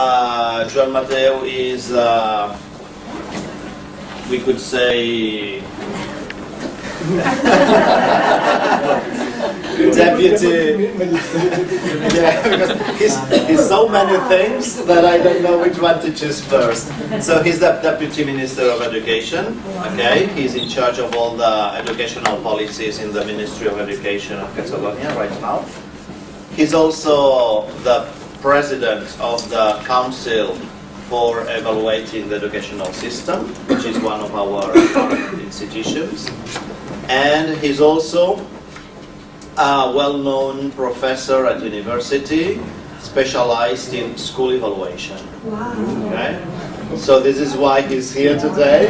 uh, Joan Mateo is, uh, we could say, deputy. yeah, because he's, he's so many things that I don't know which one to choose first. So he's the deputy minister of education. Okay, he's in charge of all the educational policies in the Ministry of Education of Catalonia right now. He's also the president of the council for evaluating the educational system, which is one of our institutions. And he's also a well-known professor at university, specialized in school evaluation. Wow. Okay? So this is why he's here today.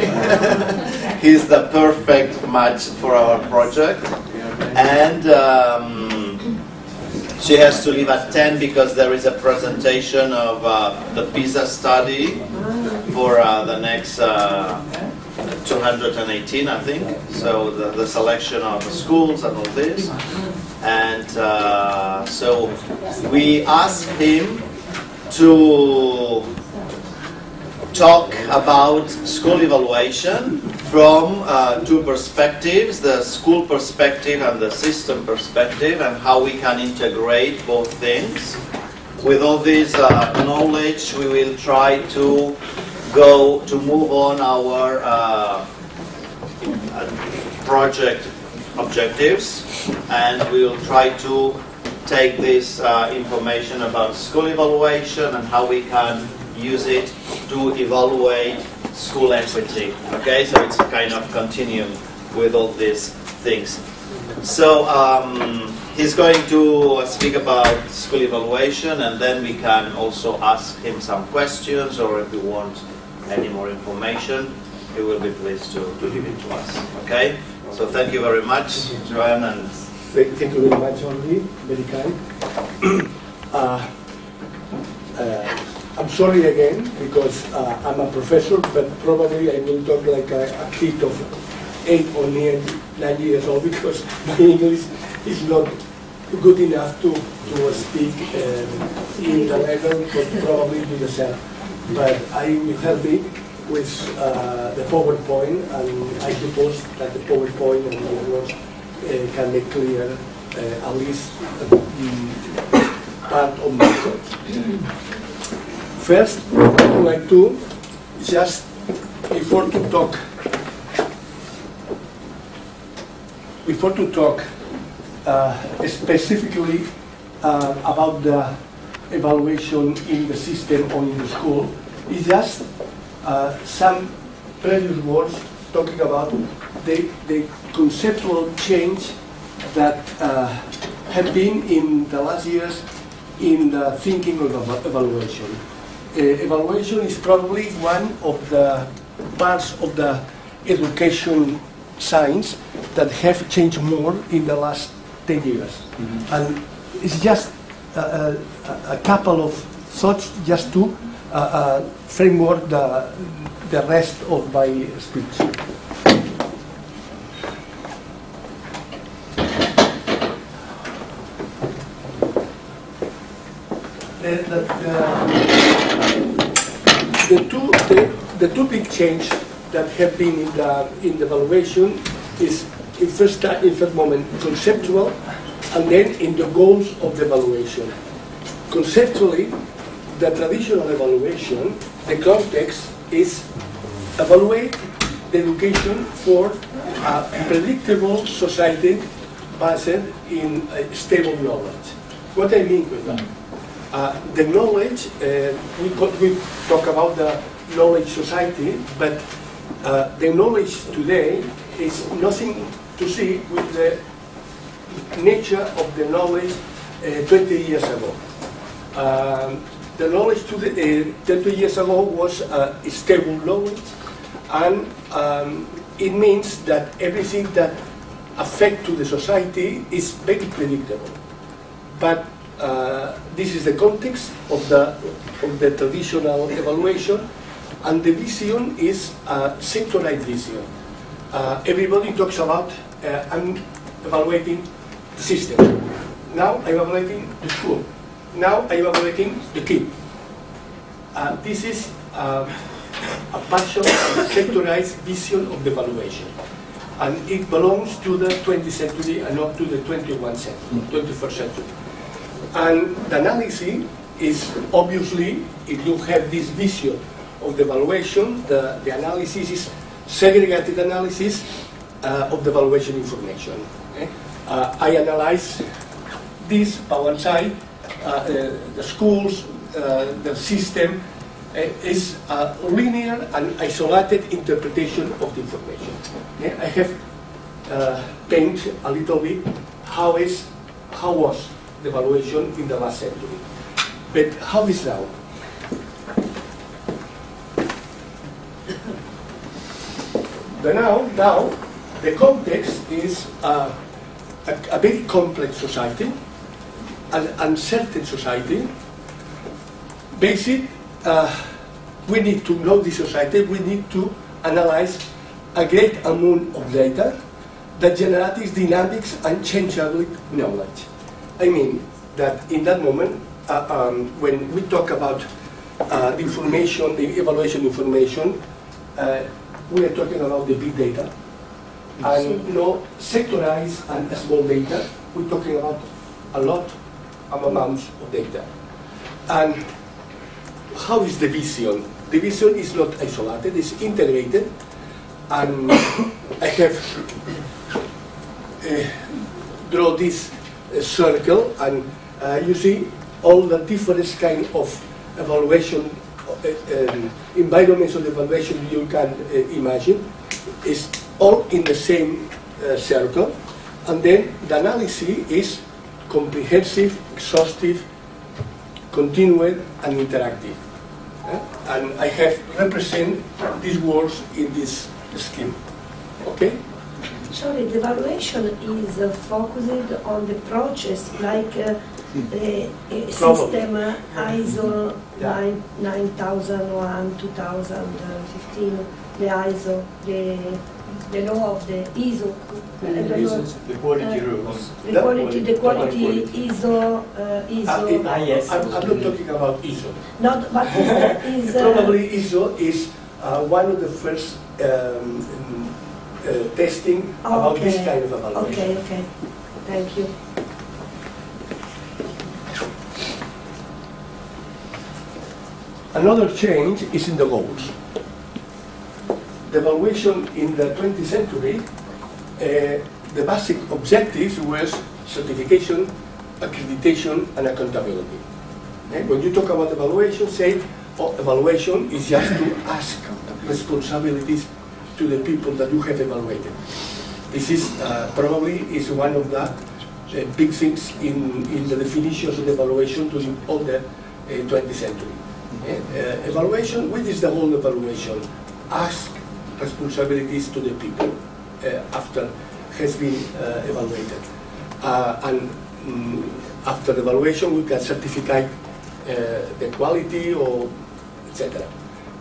he's the perfect match for our project. And um, she has to leave at 10 because there is a presentation of uh, the PISA study for uh, the next uh, 218, I think. So the, the selection of the schools and all this. And uh, so we asked him to talk about school evaluation from uh, two perspectives, the school perspective and the system perspective, and how we can integrate both things. With all this uh, knowledge, we will try to go to move on our uh, project objectives, and we will try to take this uh, information about school evaluation and how we can use it to evaluate school equity. Okay, so it's kind of continuum with all these things. So um, he's going to speak about school evaluation, and then we can also ask him some questions, or if you want any more information, he will be pleased to, to give it to us. Okay, so thank you very much, Joanne, and Thank, you very much, Henri. Very kind. uh, uh, I'm sorry again because uh, I'm a professor, but probably I will talk like a, a kid of eight or nine, nine years old because my English is not good enough to, to speak um, in the level, but probably you yourself. But I will help you with uh, the PowerPoint, and I suppose that the PowerPoint and the words uh, can make clear uh, at least um, part of my thoughts. First, I would like to just before to talk before to talk uh, specifically uh, about the evaluation in the system or in the school is just uh, some previous words talking about the, the conceptual change that uh, have been in the last years in the thinking of evaluation. Uh, evaluation is probably one of the parts of the education science that have changed more in the last 10 years. And it's just a, a, a couple of thoughts just to uh, uh, framework the, the rest of my speech. The, the, the, the two the, two big changes that have been in the in the evaluation is in first ti- in first moment conceptual and then in the goals of the evaluation. Conceptually, the traditional evaluation, the context is evaluate the education for a predictable society based in stable knowledge. What I mean with that? Uh, the knowledge, uh, we, we talk about the knowledge society, but uh, the knowledge today is nothing to see with the nature of the knowledge uh, 20 years ago. Um, the knowledge to the, uh, 20 years ago was uh, stable knowledge, and um, it means that everything that affect to the society is very predictable. But uh, this is the context of the, of the traditional evaluation, and the vision is a sectorized vision. Uh, everybody talks about uh, I'm evaluating the system. Now I'm evaluating the school. Now I'm evaluating the kid. uh, this is uh, a partial sectorized vision of the evaluation. And it belongs to the 20th century and not to the 21st century, 21st century. And the analysis is obviously, if you have this vision of the valuation, the, the analysis is segregated analysis uh, of the valuation information. okay? Uh, I analyze this one side, uh, uh, the schools, uh, the system uh, is a linear and isolated interpretation of the information. Okay? I have uh, paint a little bit how is how was the valuation in the last century, but how is now? The now, now, the context is uh, a, a very complex society, an uncertain society. Basic, uh, we need to know the society, we need to analyze a great amount of data that generates dynamics and changeable knowledge. I mean that in that moment, uh, um, when we talk about uh, the information, the evaluation information, uh, we are talking about the big data. And you know, sectorized and small data, we're talking about a lot of amounts of data. And how is the vision? The vision is not isolated, it's integrated. And I have uh, draw this uh, circle and uh, you see all the different kind of evaluation um, environments of evaluation you can uh, imagine is all in the same uh, circle and then the analysis is comprehensive, exhaustive, continued and interactive. Uh, and I have represent these words in this scheme. Okay? Sorry, the evaluation is uh, focused on the process, like uh, the uh, system uh, ISO Yeah. nine- 9001, 2015, the ISO, the, the law of the ISO. uh, the law- The quality Uh, rules. The quality, the quality. quality ISO, uh, Uh, ISO, Ah, yes. I'm, I'm not talking about ISO. not, but is, is, uh, Probably ISO is uh, one of the first um, uh, testing about this kind of evaluation. Okay, okay, thank you. Another change is in the goals. The evaluation in the 20th century, uh, the basic objectives was certification, accreditation, and accountability. Eh, When you talk about evaluation, say, oh, evaluation is just to ask responsibilities to the people that you have evaluated. This is uh, probably is one of the uh, big things in, in the definitions of evaluation during all the uh, 20th century. Uh, evaluation, what is the whole evaluation? Ask responsibilities to the people uh, after has been uh, evaluated. And mm, after the evaluation, we can certify the quality or etc.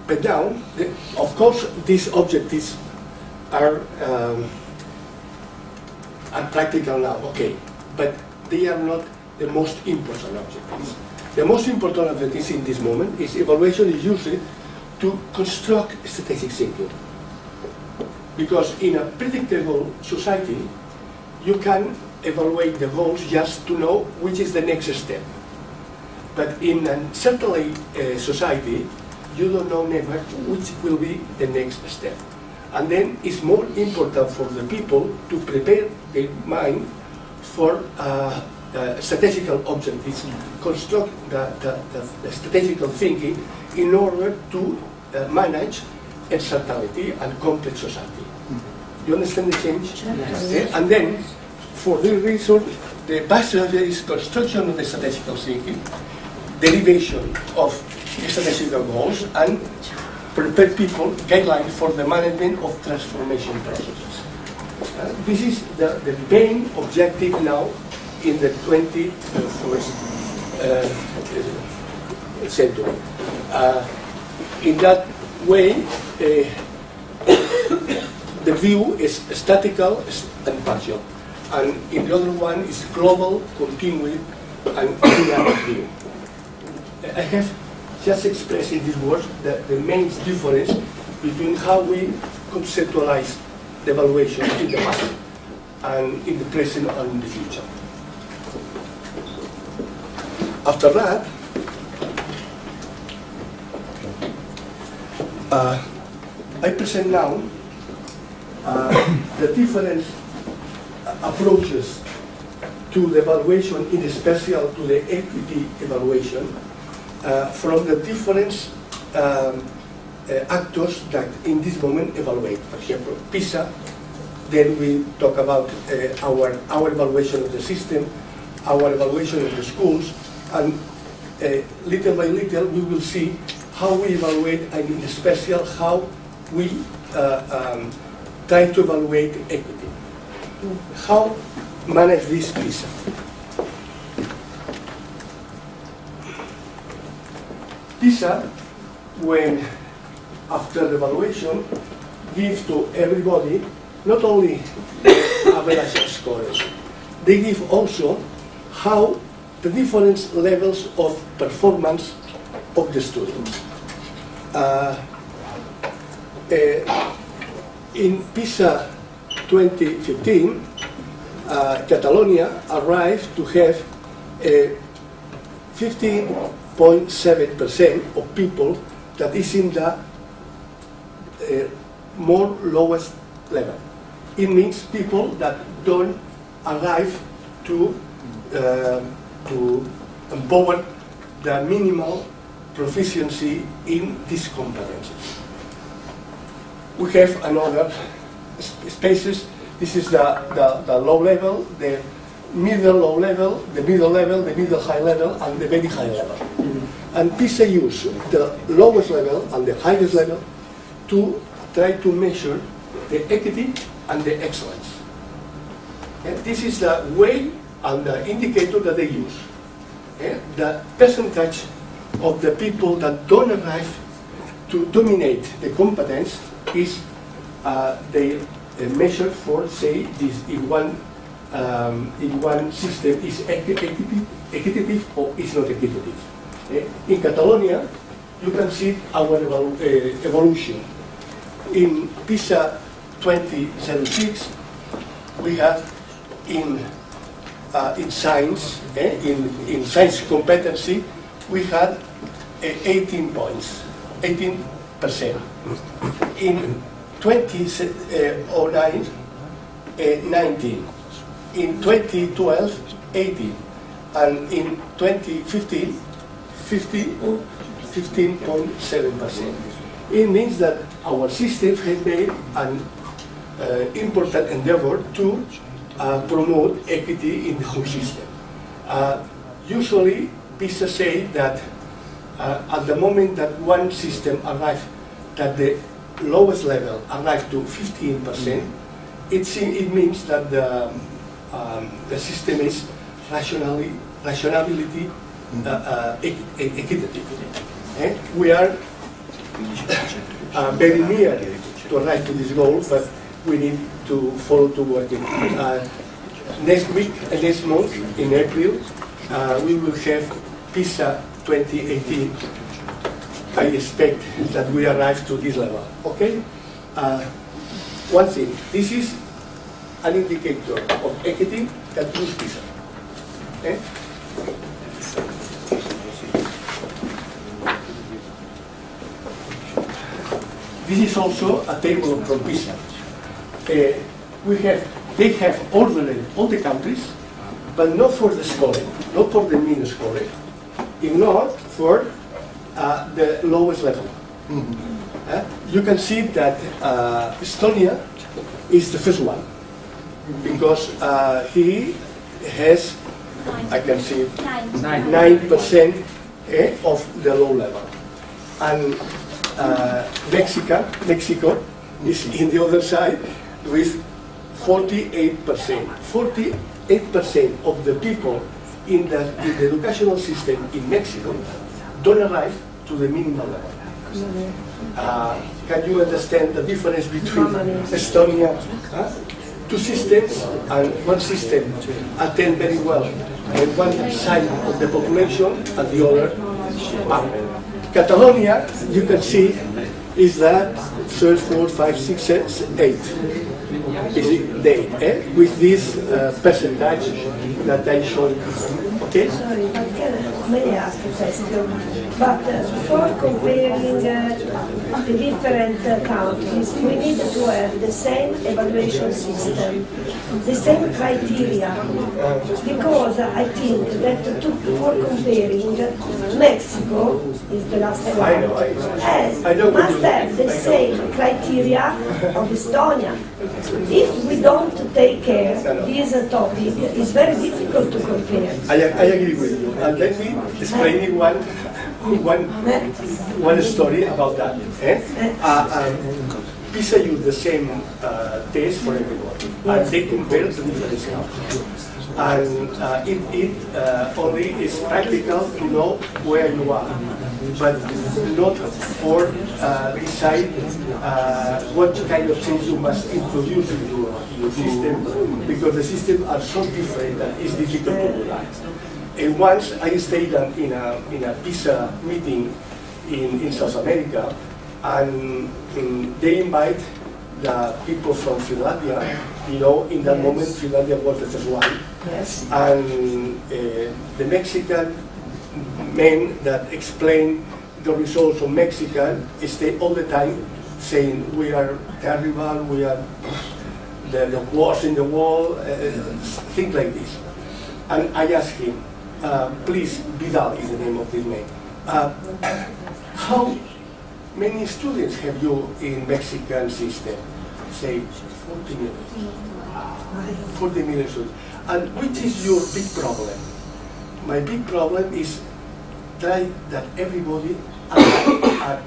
But now, the, of course, these objectives are, um, are practical now, okay, but they are not the most important objectives. The most important objectives in this moment is evaluation is used to construct strategic thinking. Because in a predictable society, you can evaluate the goals just to know which is the next step. But in a certainly uh, society, you don't know never which will be the next step. And then it's more important for the people to prepare their mind for uh, uh, strategical objectives, construct the, the, the, the strategical thinking in order to uh, manage uncertainty and complex society. You understand the change? Eh, And then, for this reason, the basis is construction of the strategical thinking, derivation of strategical goals, and prepare people guidelines for the management of transformation processes. Uh, this is the, the main objective now in the 21st uh, century. Uh, in that way, uh, the view is statical and partial, and in the other one is global, continuous, and dynamic view. I have just expressed in these words the, the main difference between how we conceptualize the evaluation in the past and in the present and in the future. After that, uh, I present now uh, the different approaches to the evaluation, in special to the equity evaluation, uh, from the different um, uh, actors that in this moment evaluate. For example, PISA, then we talk about uh, our, our evaluation of the system, our evaluation of the schools, and uh, little by little we will see how we evaluate, and in special how we uh, um, try to evaluate equity. How manage this PISA? PISA, when after the evaluation, gives to everybody not only average scores, they give also how the different levels of performance of the students. Uh, uh, in PISA 2015, uh, Catalonia arrived to have 15.7% of people that is in the uh, more lowest level. It means people that don't arrive to uh, to empower the minimal proficiency in these competencies. We have another spaces. This is the, the, the low level, the middle low level, the middle level, the middle high level, and the very high level. Mm-hmm. And PISA use the lowest level and the highest level to try to measure the equity and the excellence. And this is the way and the indicator that they use. Eh, the percentage of the people that don't arrive to dominate the competence is uh, they uh, measure for, say, this in one um, in one system is equitative, or is not equitative. Eh, in Catalonia, you can see our evolu uh, evolution. In PISA 2076, we have in uh, in science, eh, in, in science competency, we had uh, 18 points, 18 percent. In 2009, uh, 19. In 2012, 18. And in 2015, 15.7 percent. It means that our system has made an important endeavor to uh, promote equity in the whole system. Uh, usually, PISA say that uh, at the moment that one system arrives, that the lowest level arrives to 15%, it, it means that the, um, the system is rationally, rationality uh, uh, equitative. Eh? We are uh, very near to arrive to this goal, but we need to follow to working. Uh, next week, uh, next month, in April, uh, we will have PISA 2018. I expect that we arrive to this level. Okay? Uh, one thing, this is an indicator of equity that use PISA. Okay? This is also a table from PISA. Uh, we have, they have ordered all the countries, but not for the scoring, not for the mean scoring, not for uh, the lowest level. Mm -hmm. uh, you can see that uh, Estonia is the first one because uh, he has, I can see, nine percent eh, of the low level, and uh, Mexico, Mexico is in the other side with 48%. 48% of the people in the, in the educational system in Mexico don't arrive to the minimum level. Uh, can you understand the difference between Estonia? Huh? Two systems and one system attend very well and one side of the population and the other Catalonia, you can see, is that third, fourth, five, six, eight. Is it the eight, eh? With this uh, percentage that I showed you. Okay? Sorry, but can may I ask a question? But uh, for comparing uh, the different uh, countries, we need to have the same evaluation system, the same criteria, because I think that to, for comparing, Mexico is the last one, I know, I has, must have the same criteria of Estonia. If we don't take care, this topic is very difficult to compare. I, I agree with you. And let me explain you one, one, one story about that. Eh? Uh, um, PISA use the same uh, test for everyone, and they compare the different countries. And uh, it, it uh, only is practical to know where you are, but not for uh, decide uh, what kind of things you must introduce in your, your system, because the systems are so different that it's difficult to do that. And once I stayed in a, in a PISA meeting in, in South America, and they invite the people from Finlandia. You know, in that moment, Finlandia was the first one. Yes. And uh, the Mexican men that explain the results of Mexican stay all the time saying we are terrible, we are the, the wars in the world, uh, things like this. And I asked him, uh, please, Vidal is the name of this man. Uh, how many students have you in Mexican system? Say 40 million. 40 million students. And which is your big problem? My big problem is try that everybody are, are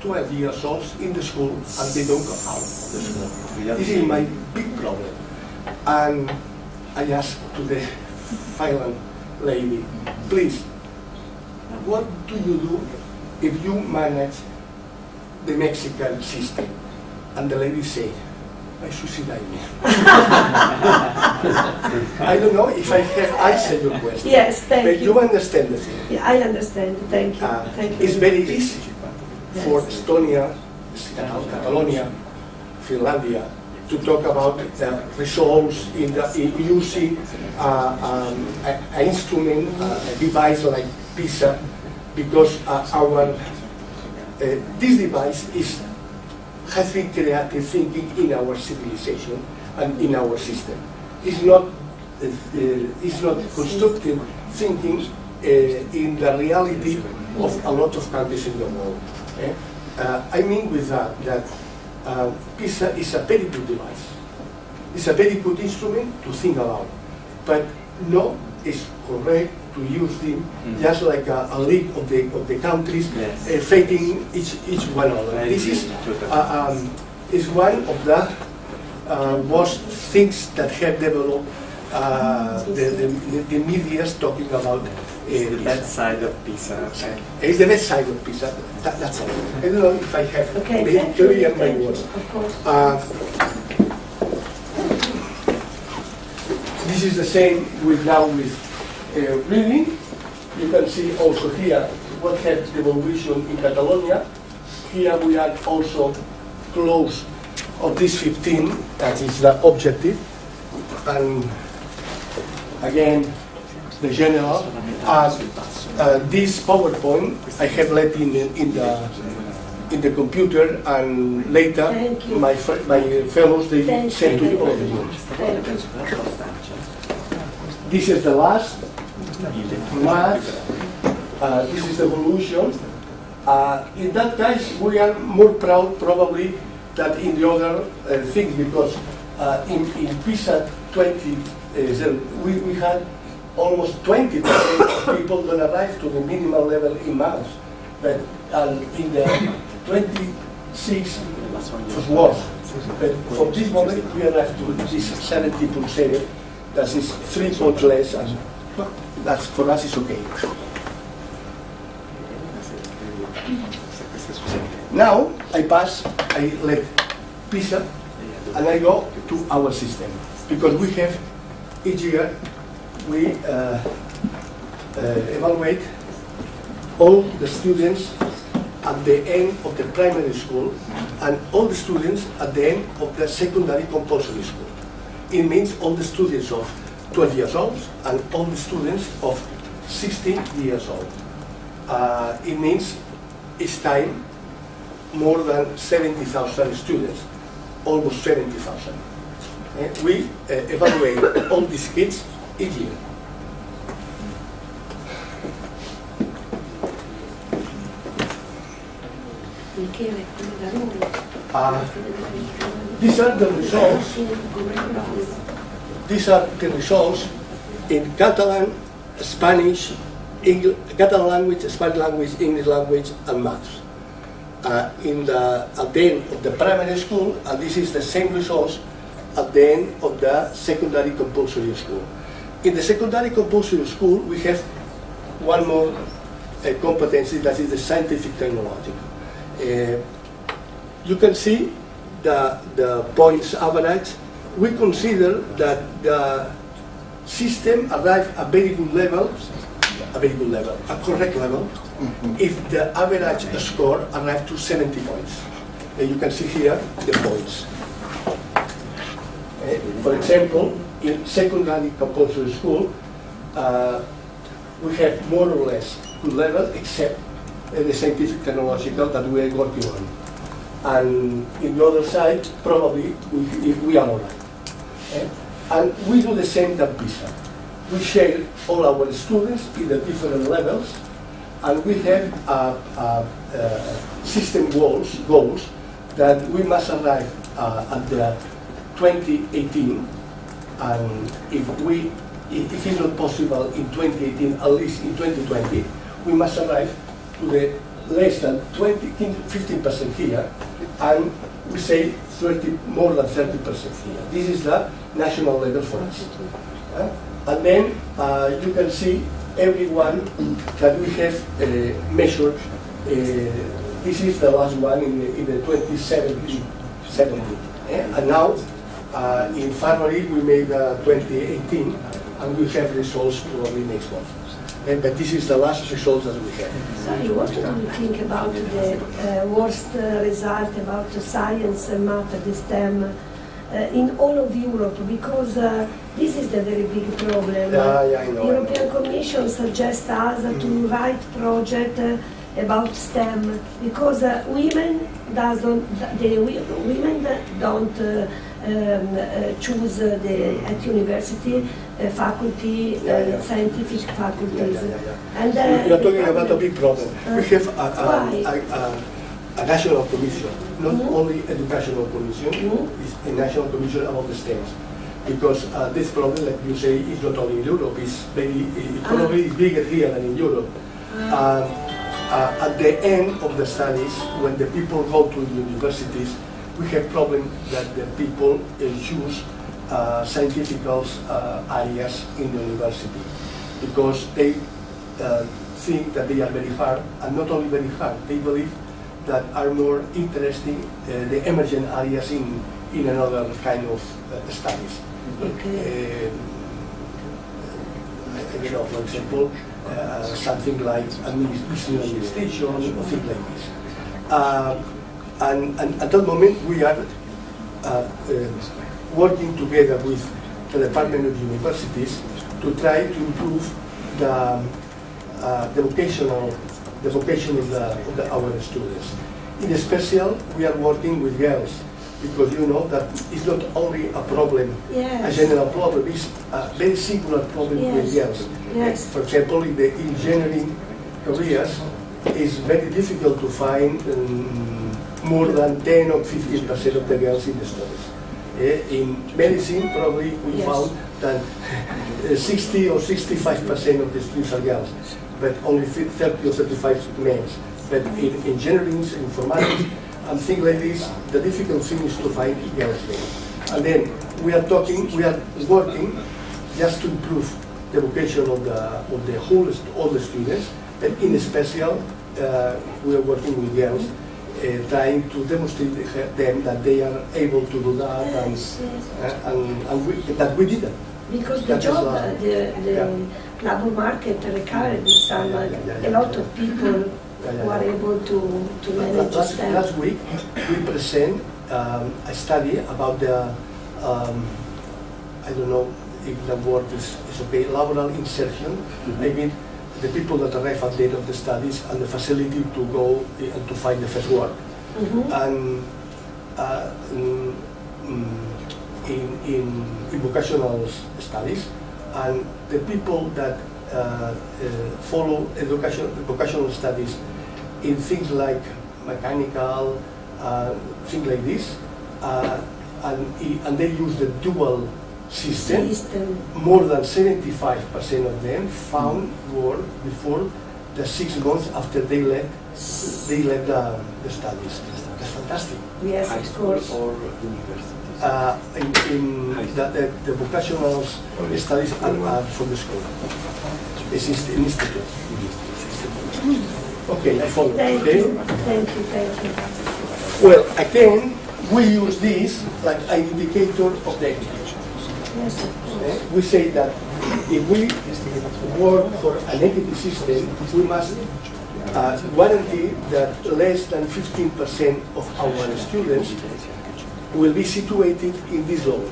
12 years old in the school and they don't go out of the school. This is my big problem. And I asked to the Finland lady, please, what do you do if you manage the Mexican system? And the lady said, I suicide me. I don't know if I have answered your question. Yes, thank But you you. understand the thing. Yeah, I understand. Thank you. Uh, Thank you. it's very easy for Estonia, Catalonia, Finlandia to talk about the results in, the, in using uh, um, an instrument, uh, a device like PISA, because uh, our uh, this device is has been creative thinking in our civilization and in our system. It's not, it's not constructive thinking in the reality of a lot of countries in the world. eh? I mean with that that uh, PISA is a very good device. It's a very good instrument to think about, but no, it's correct to use them just like a, a league of the of the countries Yes. uh, fighting each each one another. I This is uh, um, is one of the uh, worst things that have developed uh, the, the, the media talking about. The PISA. bad side of PISA. Okay. It's the best side of PISA. That, that's all. I don't know if I have Okay, made thank you. clear my Thank words. Of course. Uh, This is the same with now with uh, reading. You can see also here what had the evolution in Catalonia. Here we are also close of this 15, that is the objective. And again, the general. Uh, uh, this PowerPoint I have let in the, in the in the computer, and later my my fellows they Thank send to you. all the you. This is the last math. Uh, this is the evolution. Uh, in that case, we are more proud probably than in the other uh, things because uh, in, in PISA 20, uh, we, we had almost 20% of people that arrived to the minimal level in maths. But uh, in the 26 was worse. But for this moment, we arrived to this 70%. That is three points less, and that's for us is okay. Now I pass, I let PISA, and I go to our system because we have each year we uh, uh, evaluate all the students at the end of the primary school and all the students at the end of the secondary compulsory school. It means all the students of 12 years old and all the students of 16 years old. Uh, it means each time more than 70,000 students, almost 70,000. Uh, we uh, evaluate all these kids noi. Uh, these are the results. These are the results in Catalan, Spanish, English, Catalan language, Spanish language, English language, and maths. Uh, in the at the end of the primary school, and this is the same results at the end of the secondary compulsory school. In the secondary compulsory school, we have one more uh, competency that is the scientific technological. Uh, you can see the, the points average. We consider that the system arrived at very good level, a very good level, a correct level, if the average score arrived to 70 points. And you can see here the points. Uh, for example, in secondary compulsory school, uh, we have more or less good level, except uh, the scientific technological that we are working on. And in the other side, probably we, we are all right. Eh? And we do the same that PISA. We share all our students in the different levels, and we have a, uh, uh, system goals, goals that we must arrive uh, at the 2018, and if we, if it's not possible in 2018, at least in 2020, we must arrive to the less than 20, 15% here, and we say 30, more than 30% here. This is the national level for us. Uh, and then uh, you can see everyone that we have uh, measured. Uh, this is the last one in the, in the 2017. 17, eh? And now, uh, in February, we made uh, 2018, and we have results probably next month. Eh, but this is the last results that we have. Sorry, what do you think about the uh, worst uh, result about the science and math, the STEM, uh, in all of Europe? Because uh, this is the very big problem. Yeah, yeah, I know, I European know. Commission suggests us to write project uh, about STEM because uh, women doesn't the wi- women don't choose uh, the at university uh, faculty uh, scientific faculties and uh, You are talking about a big problem. Uh, We have a, a, national commission, not Mhm. only educational commission, Mhm. it's a national commission about the STEM. Because uh, this problem, like you say, is not only in Europe, it's very, it Ah. probably is bigger here than in Europe. Um, uh, at the end of the studies, when the people go to the universities, we have problem that the people choose uh, scientific uh, areas in the university because they uh, think that they are very hard, and not only very hard, they believe that are more interesting uh, the emergent areas in, in another kind of uh, studies. Okay. I I don't know, for example, uh, something like administration or things like this. Uh, and, and at that moment, we are uh, uh, working together with the Department of Universities to try to improve the, um, uh, the vocational, the vocation of, the, of the, our students. In special, we are working with girls because you know that it's not only a problem, a general problem, it's a very singular problem with girls. Yes. For example, in the engineering careers, it's very difficult to find um, more than 10 or 15 percent of the girls in the studies. Eh, In medicine, probably we Yes. found that uh, 60 or 65 percent of the students are girls, but only 30 or 35 men. But in engineering, informatics, and things like this, the difficult thing is to find girls there. And then we are talking, we are working just to improve the vocation of the, of the whole, all the students, and in special, uh, we are working with girls, uh, trying to demonstrate them that they are able to do that, and, Yes, yes. uh, and, and we, that we did it. Because the That job, uh, the, the yeah. labor market required some, Yeah, a lot of people were able to, to manage Last, them. last week, we present um, a study about the, um, I don't know if the word is, is okay, laboral insertion. I mean, the people that arrive at the end of the studies and the facility to go and to find the first work. Mhm. And uh, mm, mm, in, in, in vocational studies, and the people that uh, uh, follow education, vocational studies in things like mechanical, uh, things like this, uh, and, and they use the dual system, System. more than 75% of them found work before the six months after they left, they left the, the studies. That's fantastic. Yes, High of school course. or universities? Uh, in, in the, the, the vocational studies are, are from the school. It's inst- an institute. Okay, I follow. Thank okay? you, thank you, thank you. Well, again, we use this like an indicator of the equity. We say that if we work for an equity system, we must uh, guarantee that less than 15% of our students will be situated in this zone.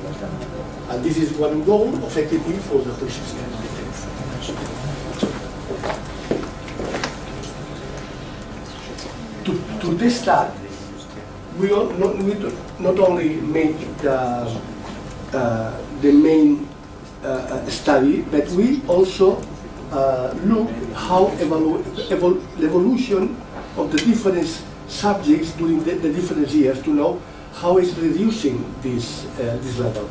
And this is one goal of equity for the whole system. To, to test that, we not, we not only make the, the main uh, uh, study, but we also uh, look how evalu- evol- evolution of the different subjects during the, the different years to know how it's reducing this, uh, this level.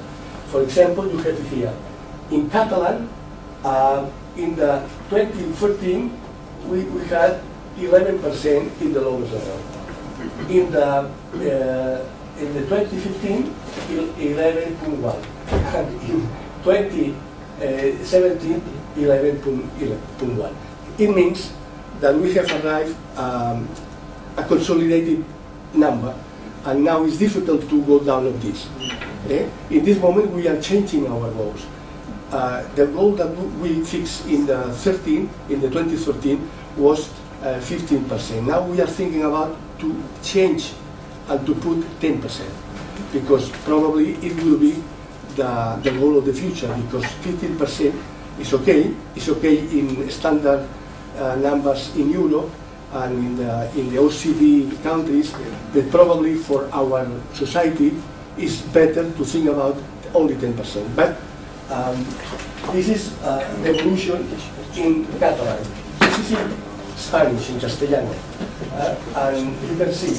For example, you have here. In Catalan, uh, in the 2014, we, we had 11% in the lowest level. In the, uh, in the 2015, il- 11.1. And in 2017, 11.1. It means that we have arrived um, a consolidated number, and now it's difficult to go down of this. Eh? In this moment, we are changing our goals. Uh, the goal that we fixed in the 13, in the 2013, was uh, 15%. Now we are thinking about to change and to put 10%, because probably it will be the, the goal of the future, because 15% is okay, it's okay in standard uh, numbers in Europe and in the, in the OECD countries, but probably for our society, it's better to think about only 10%. But um, this is uh, evolution in Catalan. This is in Spanish, in Castellano. Uh, and you can see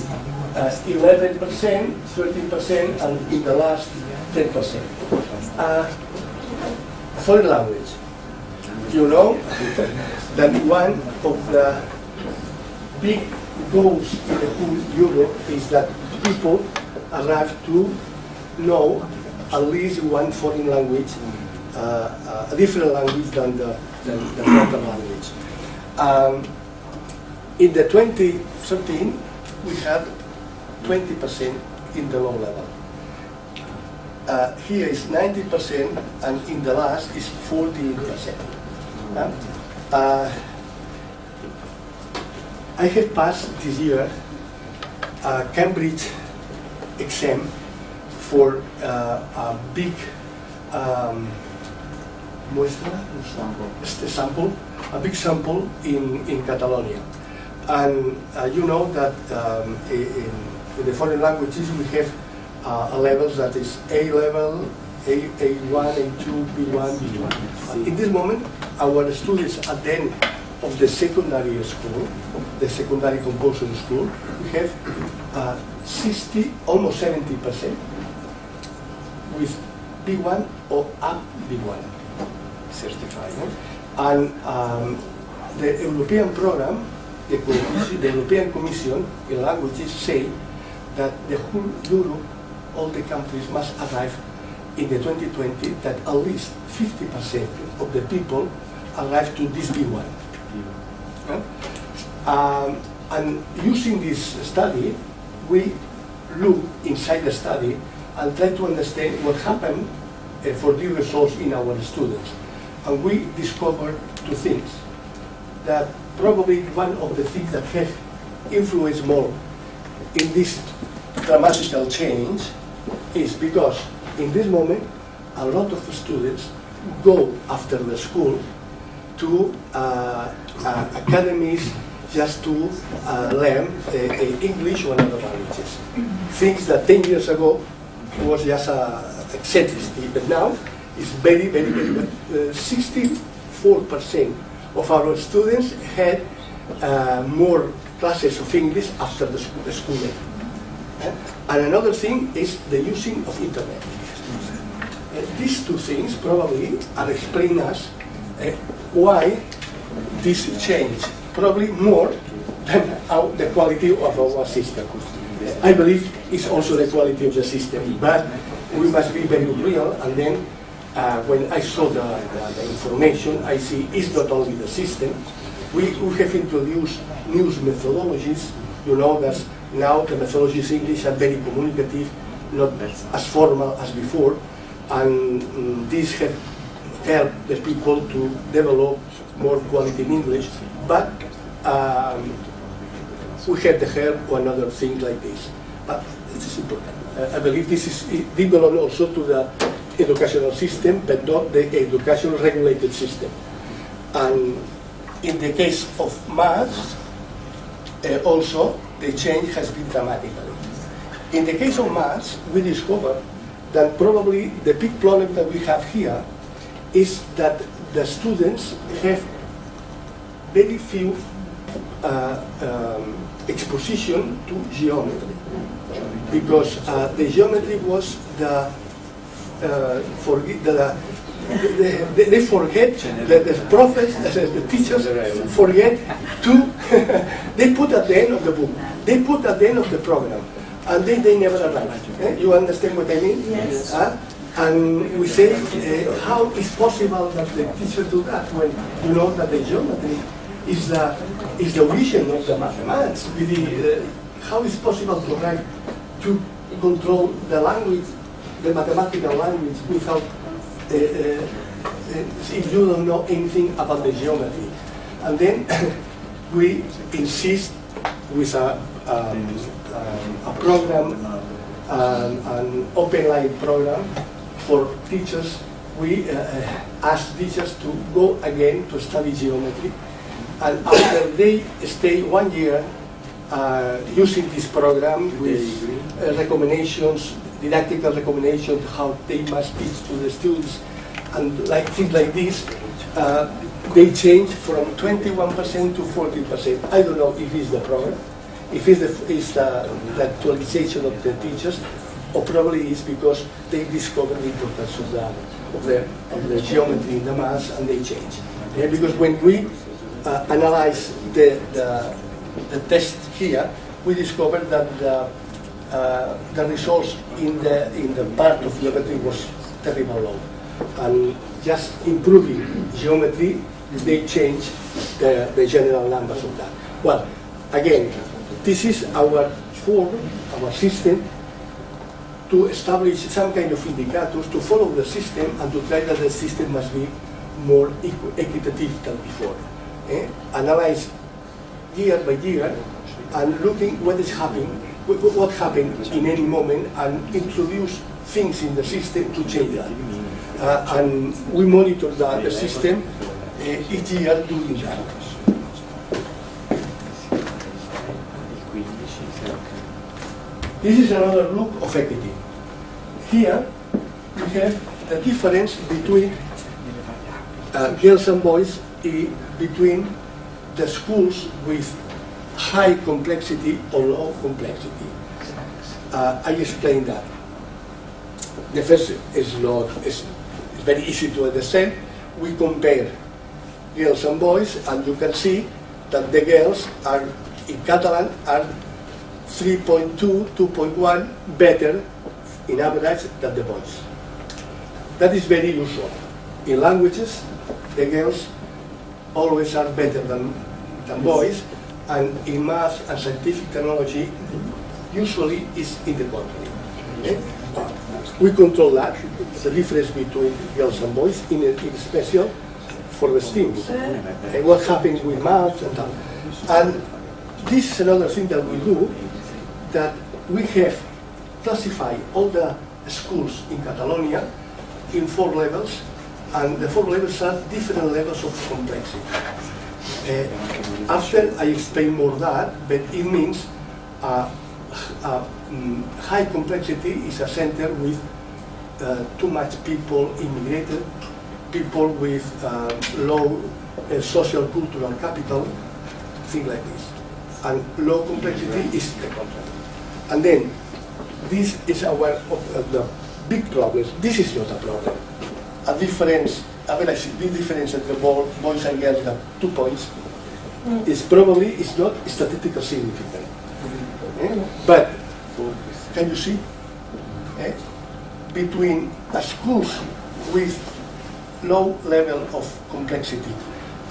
11%, 13%, and in the last 10%. Uh, foreign language. You know that one of the big goals in the whole Europe is that people arrive to know at least one foreign language, uh, uh, a different language than the, than the local language. Um, in the 2013, we had 20% in the low level. Uh, here is 90%, and in the last is 14%. Uh, uh, I have passed this year a Cambridge exam for uh, a big um, muestra, este sample, a big sample in, in Catalonia. And uh, you know that um, in, in the foreign languages we have uh, a levels that is A level, A, A1, A2, B1, B2. In this moment, our students at the end of the secondary school, the secondary compulsory school, we have uh, 60, almost 70 percent with B1 or up B1 certified. And um, the European program, the, the European Commission in languages say that the whole Europe, all the countries must arrive in the 2020 that at least 50% of the people arrive to this B1. Yeah? Um, and using this study, we look inside the study and try to understand what happened uh, for the results in our students. And we discovered two things. That probably one of the things that have influenced more in this dramatical change is because in this moment a lot of students go after the school to uh, uh, academies just to uh, learn English or other languages. Things that 10 years ago was just a eccentricity, but now it's very, very, very good. Uh, 64% of our students had uh, more classes of English after the school, the school and another thing is the using of internet. Uh, these two things probably are explaining us uh, why this change, probably more than our, the quality of our system. I believe it's also the quality of the system, but we must be very real. And then, uh, when I saw the, the, the information, I see it's not only the system. We, we have introduced new methodologies. You know that now the methodologies English are very communicative, not as formal as before, and mm, these have helped the people to develop more quality in English. But um, we have the help or another thing like this. But this is important. Uh, I believe this is developed also to the educational system, but not the educational regulated system. And in the case of maths, uh, also the change has been dramatically. In the case of maths, we discovered that probably the big problem that we have here is that the students have very few uh, um, exposition to geometry because uh, the geometry was the uh, forget the, they, they forget that the prophets, the teachers forget to they put at the end of the book they put at the end of the program and then they never arrive eh? you understand what I mean? Yes. Uh, and we say uh, how is possible that the teacher do that when you know that the geometry is the is the origin of the mathematics? The, uh, how is possible to write to control the language the mathematical language without uh, uh, uh, if you don't know anything about the geometry? And then we insist with a um, um, a program um, an open line program for teachers. We uh, uh, ask teachers to go again to study geometry. And after they stay one year uh, using this program with uh, recommendations, didactical recommendations, how they must teach to the students, and like things like this, uh, they change from 21% to 14%. I don't know if it's the program, if it's the, it's the, the actualization of the teachers, or probably it's because they discover the importance of the, of the, of the geometry in the maths and they change. Yeah, because when we uh, analyze the, the, the test here, we discovered that the, uh, the results in the, in the part of geometry was terribly low. And just improving geometry, they change the, the general numbers of that. Well, again, this is our form, our system, to establish some kind of indicators to follow the system and to try that the system must be more equi- equitative than before. Eh? Analyze year by year and looking what is happening, wh- wh- what happened in any moment and introduce things in the system to change that. Uh, and we monitor the, the system uh, doing that. This is another look of equity. Here we have the difference between uh, girls and boys between the schools with high complexity or low complexity. Uh, I explained that. The first is, is very easy to understand. We compare girls and boys, and you can see that the girls are in Catalan are 3.2, 2.1 better in average than the boys. That is very usual. In languages, the girls always are better than, than boys, and in math and scientific technology, usually is in the contrary. Okay? We control that, the difference between girls and boys, in, in special for the streams. And what happens with math and that. And this is another thing that we do, that we have classified all the schools in Catalonia in four levels, and the four levels are different levels of complexity. Uh, after I explain more that, but it means uh, uh, mm, high complexity is a center with uh, too much people immigrated, people with uh, low uh, social cultural capital, things like this. And low complexity is the contrary. And then, this is our uh, the big problem. This is not a problem. A difference, a very big difference that the bo- boys and girls have two points is probably is not statistically significant. But can you see? eh, Between a schools with low level of complexity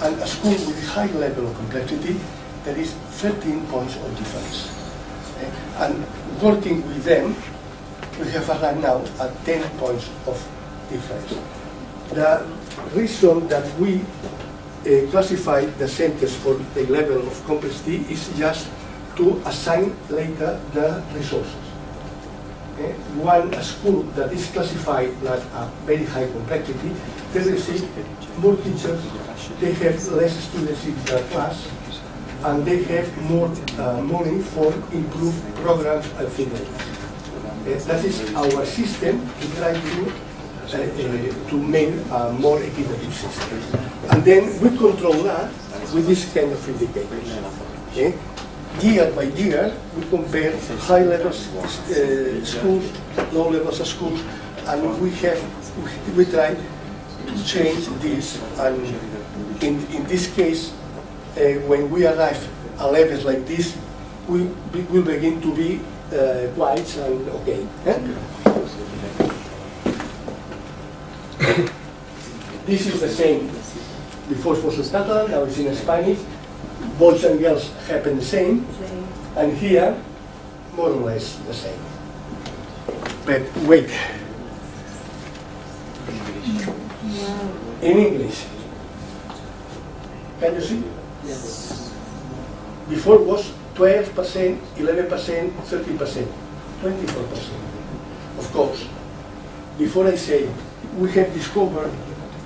and a school with high level of complexity, there is 13 points of difference. eh? And working with them, we have right now at 10 points of difference. The reason that we uh, classify the centers for the level of complexity is just to assign later the resources. Eh, One school that is classified like a very high complexity, they receive more teachers, they have less students in their class, and they have more uh, money for improved programs and things that. Eh, That is our system to try to, uh, uh, to make a more equitable system. And then we control that with this kind of indicators. Okay? Year by year, we compare high levels uh, schools, low levels of schools, and we have, we, we try to change this. And in, in this case, uh, when we arrive at levels like this, we be- will begin to be uh, and okay. eh? This is the same. Before it was in Catalan, now it's in Spanish. Boys and girls happen the same, and here, more or less the same. But wait. In English, can you see? Before was 12%, 11%, 13%, 24%. Of course, before I say, we have discovered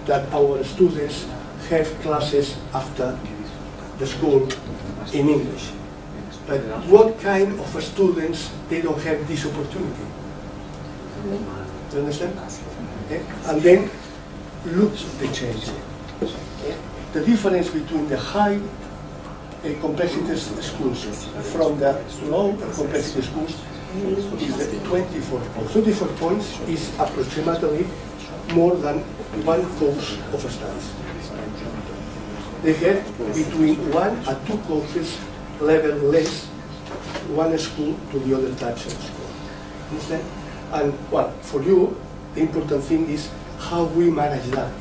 that our students have classes after the school in English. But what kind of students, they don't have this opportunity? You understand? And then look the change. The difference between the high uh, complexity schools from the low complexity schools is the 24 points. 24 points is approximately more than one course of studies. They have between one and two courses level less one school to the other types of school. Understand? And well, for you, the important thing is how we manage that.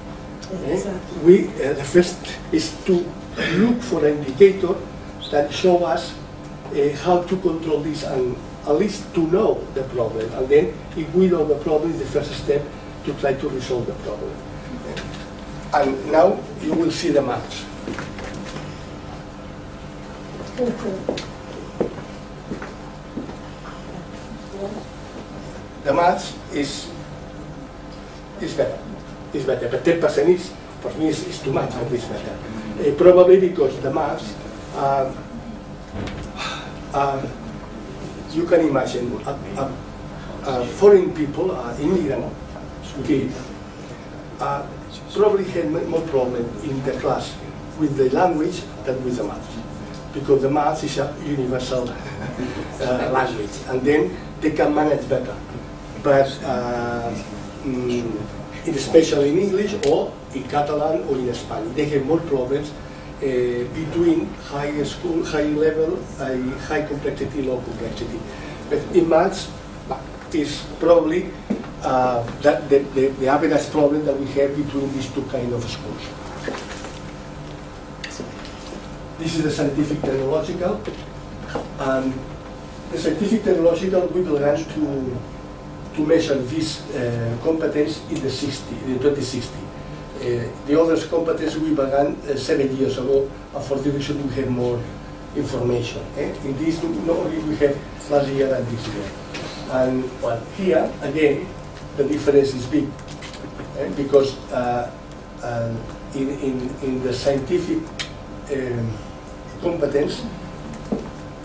Eh? Exactly. We, uh, the first is to look for an indicator that show us uh, how to control this and at least to know the problem. And then if we know the problem, the first step to try to resolve the problem. And now you will see the maps. The maths is is better. Is better. But 10% is, for me, is, is too much, but it's better. Uh, probably because the maths, um, um, you can imagine foreign people, uh, immigrant kid, uh, probably had more problem in the class with the language than with the maths. Because the maths is a universal uh, language, and then they can manage better. But uh, mm, in especially in English or in Catalan or in Spanish, they have more problems uh, between high school, high level, uh, high complexity, low complexity. But in maths, is probably uh, that the, the, the average problem that we have between these two kind of schools. This is the scientific technological, and the scientific technological we began to to measure this uh, competence in the 60, in 2060. Uh, the others competence we began uh, seven years ago, and for the reason we have more information. eh? In this, not only we have last year and this year. And well, here, again, the difference is big, eh, because uh, uh, in, in, in the scientific um, competence,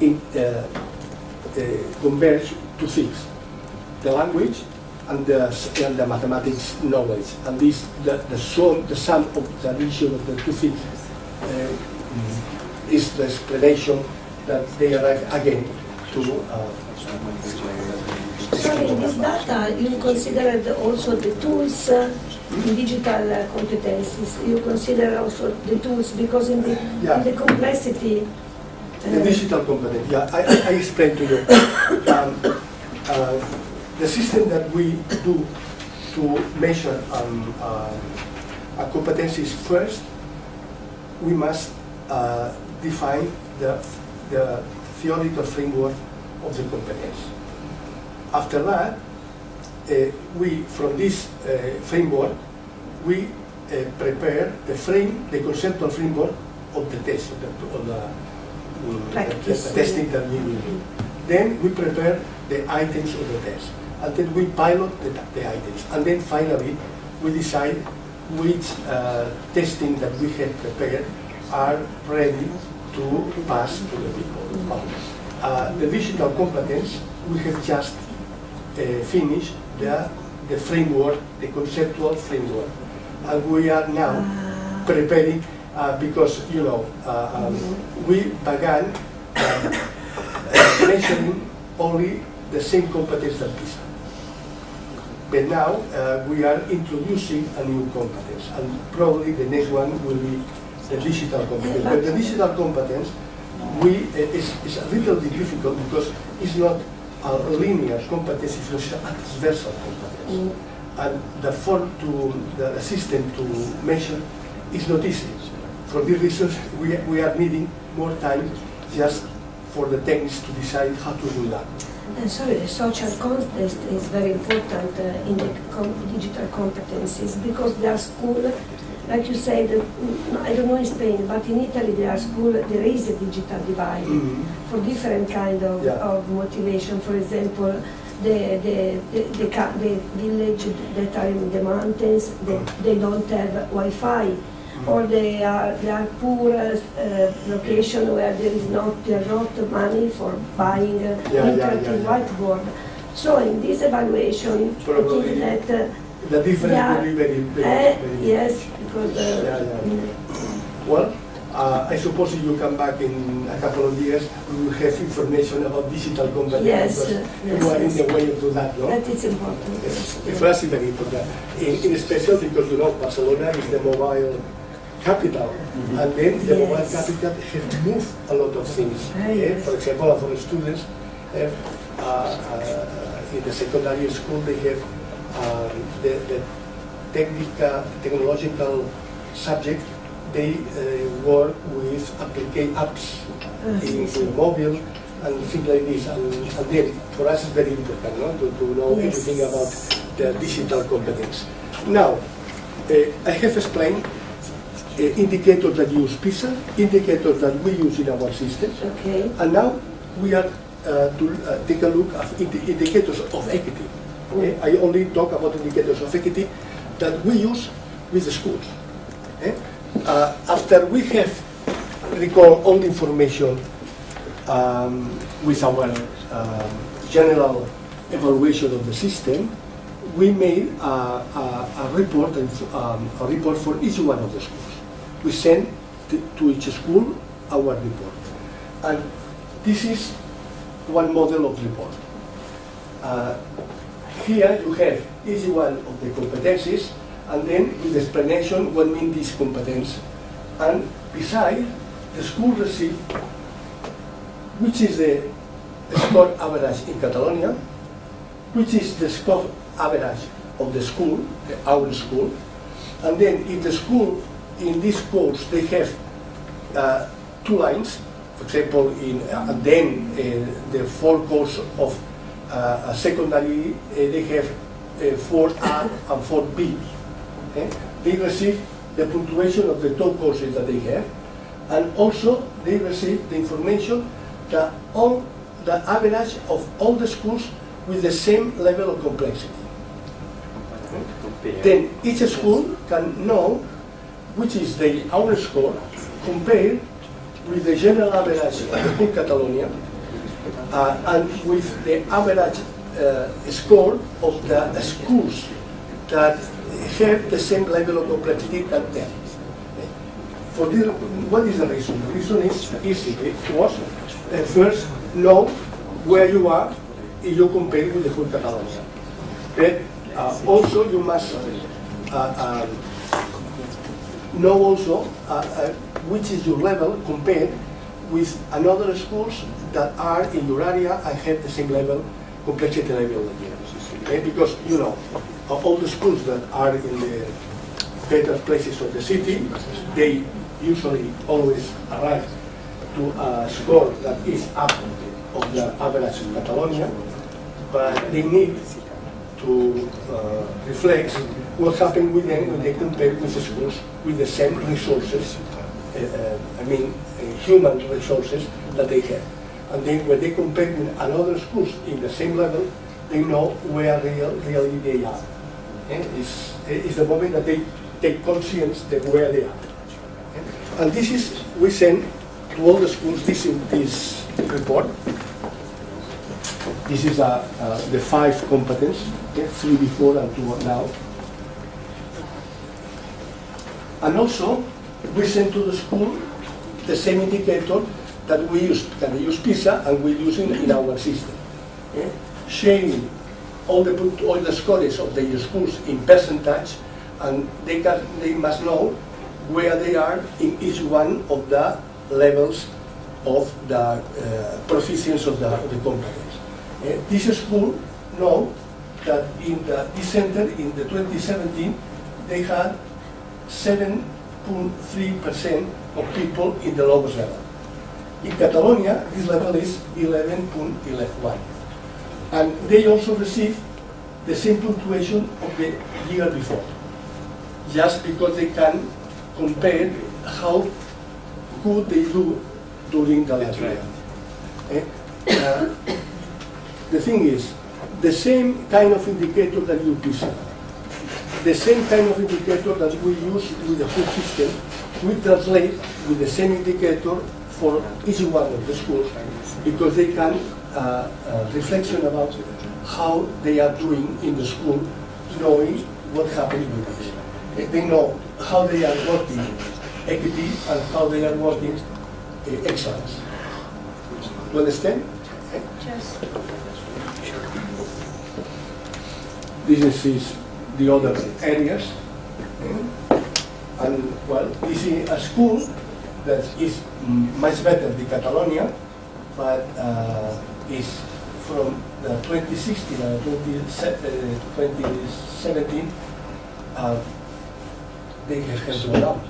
it uh, uh, to things, the language and the, and the mathematics knowledge. And this, the, the sum, the sum of the addition of the two things uh, is the explanation that they arrive again to uh, Sorry, in this data, you considered also the tools uh, in digital uh, competencies. You consider also the tools because in the, Yeah. in the complexity. The uh, digital competence, yeah, I, I- I explained to you. Um, uh, The system that we do to measure um, a competence is first, we must uh, define the, the theoretical framework of the competence. After that, uh, we, from this uh, framework, we uh, prepare the frame, the conceptual framework of the test, of the, of the, the- the testing that we will do. Then we prepare the items of the test, and then we pilot the, the items, and then finally we decide which uh, testing that we have prepared are ready to pass to the people. Uh, the digital competence, we have just uh, finished the, the framework, the conceptual framework. And we are now Ah. preparing, uh, because, you know, uh, um, we began uh, measuring only the same competence that PISA. But now uh, we are introducing a new competence, and probably the next one will be the digital competence. But the digital competence, we uh, is, is a little bit difficult because it's not a linear competence, it's a transversal competence. Mm. And the form to the, the system to measure is not easy. For this reason, we, we are needing more time just for the techniques to decide how to do that. Uh, sorry, the social context is very important uh, in the com- digital competencies because there are schools, like you said, uh, I don't know in Spain, but in Italy there are schools, there is a digital divide Mhm. for different kind of, Yeah. of motivation. For example, the, the, the, the, the village that are in the mountains, they, they don't have Wi-Fi. Or they are, they are poor uh, location where there is not, there are not money for buying uh, Yeah, interactive yeah, whiteboard. So in this evaluation, I Probably think that, uh, The difference Yeah. will be very, very, eh, very yes, because, uh, Yeah, yeah. mm, Well, uh, I suppose if you come back in a couple of years, we will have information about digital companies. Yes, because uh, you yes, are in the way of do that, no? that is important. Yes, yes. For us, it's very important. In, in special because, you know, Barcelona is the mobile capital. And then the mobile capital has moved a lot of things. Ah, eh? For example, for students, eh, uh, uh, in the secondary school, they have um, the, the technical, technological subject, they uh, work with applica- apps Ah, in, in mobile and things like this. And, and then for us it's very important no? to, to know Yes. everything about the digital competence. Now, uh, I have explained uh, indicators that use PISA, indicators that we use in our system, Okay. and now we are uh, to uh, take a look at indi- indicators of equity. Eh, I only talk about indicators of equity that we use with the schools. eh. Uh, after we have recall all the information um, with our um, general evaluation of the system, we made a, a, a report, and, um, a report for each one of the schools. We send to, to each school our report. And this is one model of report. Uh, here you have each one of the competencies, and then with explanation what mean this competence. And beside, the school receive which is the score average in Catalonia, which is the score average of the school, the, our school, and then if the school in this course they have uh, two lines, for example, in uh, and then uh, the four course of uh, secondary, uh, they have 4A and 4B. Okay? They receive the punctuation of the top courses that they have, and also they receive the information that all the average of all the schools with the same level of complexity. Then each school can know which is the our score compared with the general average of the Catalonia uh, and with the average uh, score of the schools that have the same level of complexity than them. For this, what is the reason? The reason is easy. It was first know where you are if you compare with the whole Catalonia. But uh, also you must uh, um, know also uh, uh, which is your level compared with another schools that are in your area and have the same level, complexity level. Okay? Because, you know, all the schools that are in the better places of the city, they usually always arrive to a score that is up of the average in Catalonia, but they need to uh, reflect what happened with them when they compare with the schools with the same resources, uh, uh, I mean, uh, human resources that they have. And then when they compare with another schools in the same level, they know where real, really they are. Eh? It's, it's the moment that they take conscience that where they are. Eh? And this is, we send to all the schools this, this report. This is uh, uh, the five competence, okay, three before and two now. And also, we send to the school the same indicator that we use, that we use PISA and we use in, in our system. Okay? Sharing all the, all the scores of the schools in percentage, and they, can, they must know where they are in each one of the levels of the uh, proficiency of the, the competence. Uh, this school know that in the, this center in the 2017, they had 7.3% of people in the lowest level. In Catalonia, this level is 11.11. And they also receive the same punctuation of the year before, just because they can compare how good they do during the last year. Eh? Uh, the thing is, the same kind of indicator that you PISA, the same kind of indicator that we use with the whole system, we translate with the same indicator for each one of the schools because they can uh, uh, reflection about how they are doing in the school, knowing what happens with this. They know how they are working equity and how they are working uh, excellence. You understand? Eh? This is the other areas. And well, this is a school that is much better than Catalonia, but uh, is from the 2016 and 20 se- uh, 2017, uh, they have had to adopt.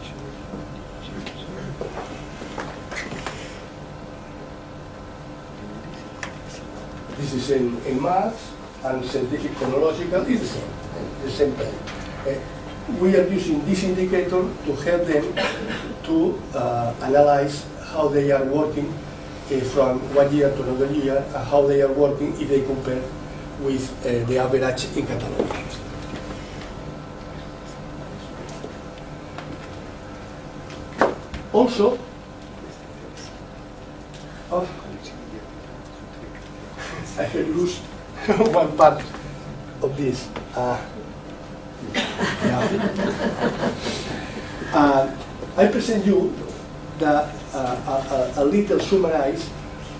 This is in, in math and scientific technological, it's the same, the same thing. We are using this indicator to help them to uh, analyze how they are working eh, from one year to another year, and how they are working if they compare with eh, the average in Catalonia. Also, oh, I lose one part of this. Yeah. Uh, I present you the, uh, a, a, little summarize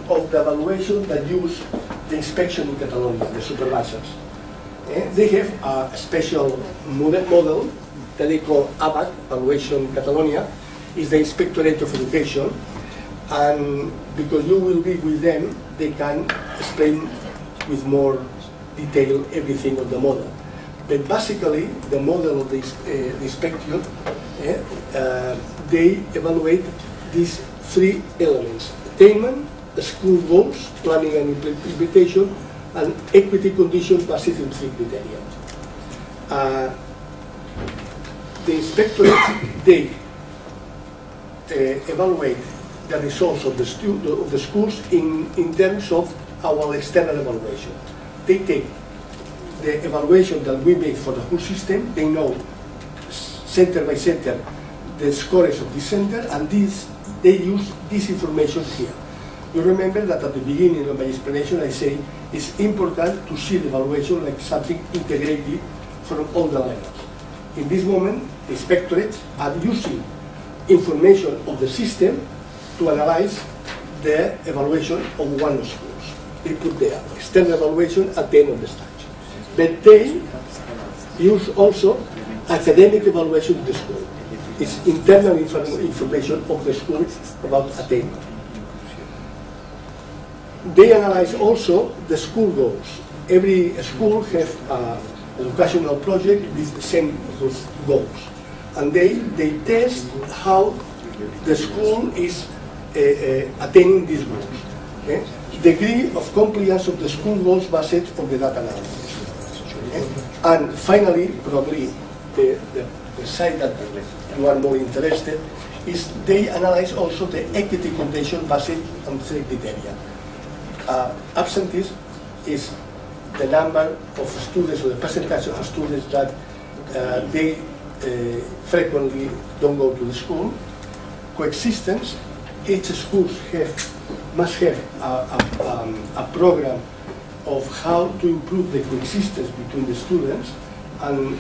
of the evaluation that use the inspection in Catalonia, the supervisors. Eh, They have a special model, that they call ABAC, Evaluation Catalonia, is the Inspectorate of Education, and because you will be with them, they can explain with more detail everything of the model. But basically, the model of the ins- uh, eh, uh, they evaluate these three elements: attainment, school goals, planning and implementation, and equity conditions based on three criteria. Uh, the inspectorates, they uh, evaluate the results of the, of the schools in, in terms of our external evaluation. They take the evaluation that we make for the whole system, they know center by center the scores of this center, and this, they use this information here. You remember that at the beginning of my explanation I say it's important to see the evaluation like something integrated from all the levels. In this moment, the inspectorates are using information of the system to analyze the evaluation of one of schools. They put the external evaluation at the end of the stage. They use also academic evaluation of the school. It's internal infor- information of the school about attainment. They analyze also the school goals. Every school has an educational project with the same goals. And they, they test how the school is uh, uh, attaining these goals. Okay? Degree of compliance of the school goals based on the data analysis. And finally, probably the, the, the side that you are more interested is they analyze also the equity condition based on three criteria. Uh, absenteeism is the number of students or the percentage of students that uh, they uh, frequently don't go to the school. Coexistence, each school have, must have a, a, um, a program of how to improve the coexistence between the students and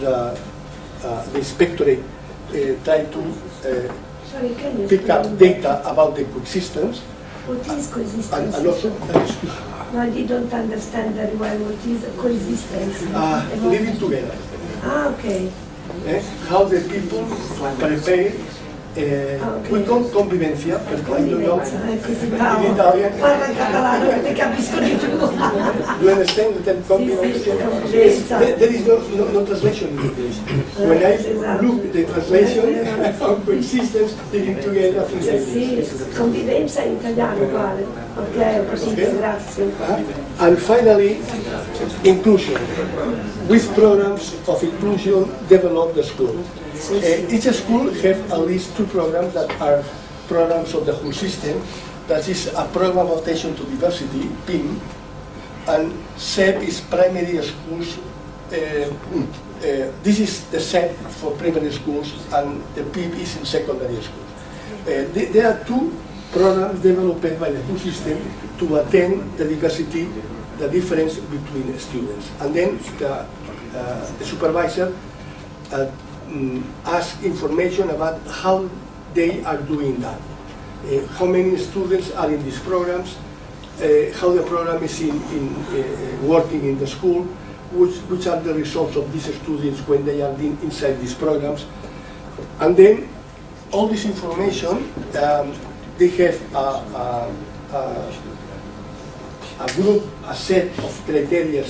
the, uh, the inspectorate uh, try to uh, Sorry, can you pick up data about the coexistence What is coexistence? and also, uh, No, I didn't understand very well what is coexistence. uh, living together. Ah, okay. eh, how the people prepare eh, Ok. we call convivencia, per quando no, Convivenza, eh, così in. Italia, Parla in catalano ti capisco di più. you understand the term convivencia? convivenza. There, there is no, no, no translation in English. When I look the translation, I found coexistence, living together, things like this. Sì, convivenza in italiano uguale. Ok, ho capito, grazie. Uh, And finally, inclusion. With programs of inclusion develop the school. Uh, each school have at least two programs that are programs of the whole system. That is a program of attention to diversity, PIM, and SEP is primary schools. Uh, uh, this is the SEP for primary schools, and the PIM is in secondary schools. Uh, th- there are two programs developed by the whole system to attend the diversity, the difference between students. And then the, uh, the supervisor uh, mm, asks information about how they are doing that. Uh, how many students are in these programs, uh, how the program is in, in, uh, working in the school, which, which are the results of these students when they are in, inside these programs. And then all this information, um, they have a, a, a, a group, a set of criteria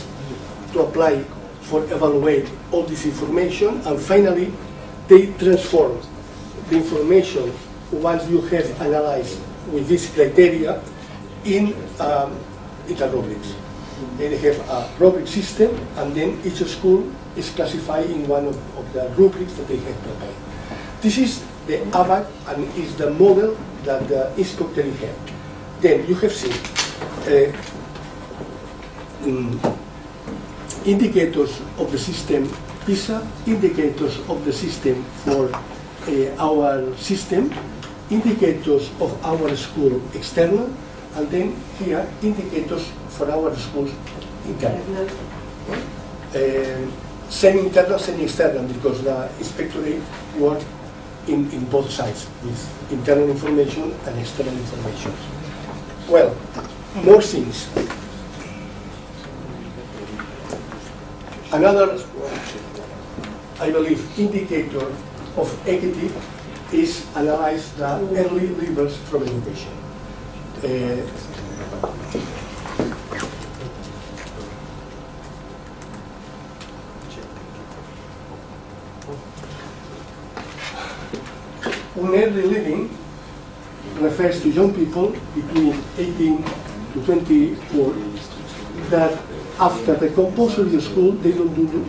to apply for evaluate all this information, and finally, they transform the information once you have analyzed with this criteria in, um, the rubrics. They have a rubric system, and then each school is classified in one of, of the rubrics that they have prepared. This is the ABAC and is the model that the inspector have. Then you have seen uh, mm, indicators of the system PISA, indicators of the system for uh, our system, indicators of our school external, and then here indicators for our schools internal. Uh, semi-internal, semi-external, because the inspectorate work in, in both sides, with internal information and external information. Well, more things. Another, I believe, indicator of equity is analyze the early leavers from education. Uh, Un early living refers to young people between 18 to 24 that after the compulsory school they don't do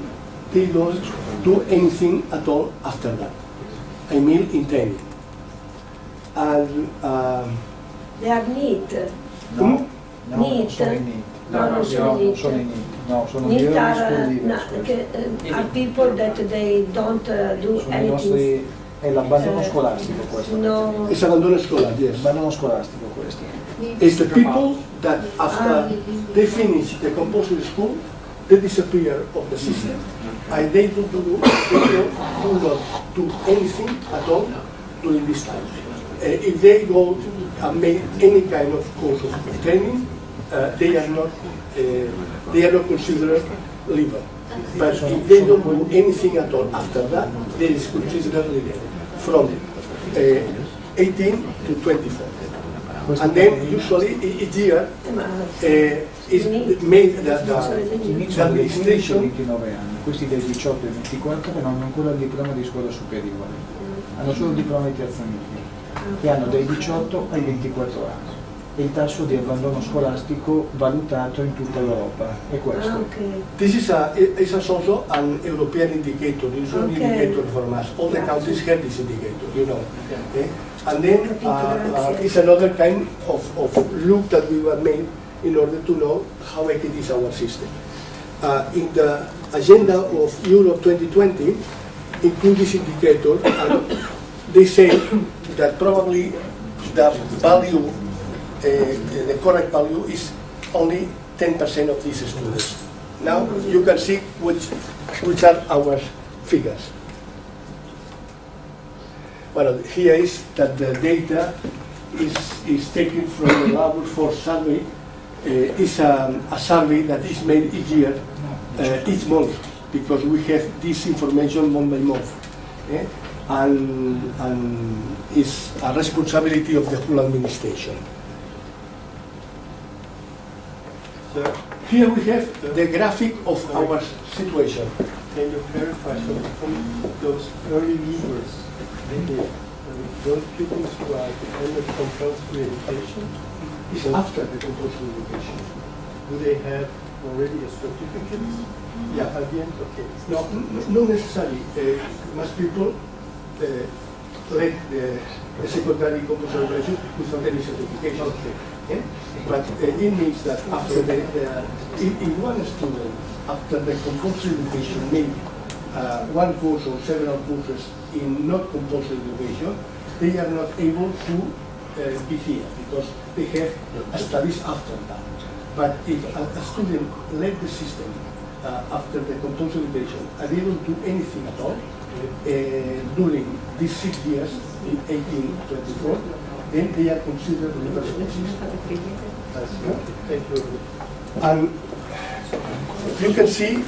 they don't do anything at all after that. I mean in training. And um, They are neat. Hmm? No, Neat. sono i NEET. No, non sono neat. sono i NEET. No, sono Neat early are, uh, no, che, uh, are people that they don't uh, do Sono i anything. nostri... È l'abbandono Eh, scolastico questo. No. it's abandoned scholar, yes. L'abbandono scolastico questo. It's the people that after they finish the compulsory school, they disappear of the system. And they don't do, they don't do not do anything at all during this time. Uh, if they go and make any kind of course of training, uh, they are not uh, they are not considered legal. But if they don't do anything at all after that, they is considered legal from uh, 18 to 24. And then usually e- each year Ma uh, is made that the, I NEET the sono dai 15 ai administration 29 anni, questi dai 18 ai 24 che non hanno ancora il diploma di scuola superiore, hanno solo il diploma di terza media e hanno dai 18 ai 24 anni. E il tasso di abbandono scolastico valutato in tutta l'Europa è ah, questo. ok. This is a is also an European indicator. It's an Okay. indicator for us. All the countries have this indicator, you know. Okay? And then uh, uh, it's another kind of, of look that we were made in order to know how accurate is our system. Uh, in the agenda of Europe 2020, include this indicator, and they say that probably the value, uh, the correct value is only 10% of these students. Now you can see which, which are our figures. Well, here is that the data is, is taken from the Labor Force Survey. Uh, it's a, a survey that is made each year, uh, each month, because we have this information month by month. eh? And, and it's a responsibility of the whole administration. Here we have the graphic of our situation. Can you clarify, so from those early leavers, those pupils who are dependent on compulsory education, It's after the compulsory education. do they have already a certificate Yeah. at the end? Okay. No, not necessarily. Uh, most people uh, the, the secondary compulsory education without any certification. Okay? But uh, it means that after the, the if, if one student, after the compulsory education, made uh, one course or several courses in not compulsory education, they are not able to uh, be here because they have studies after that. But if a, a student left the system uh, after the compulsory education and they don't do anything at all uh, during these six years in 1824, then they are considered universities. Thank you. And you can see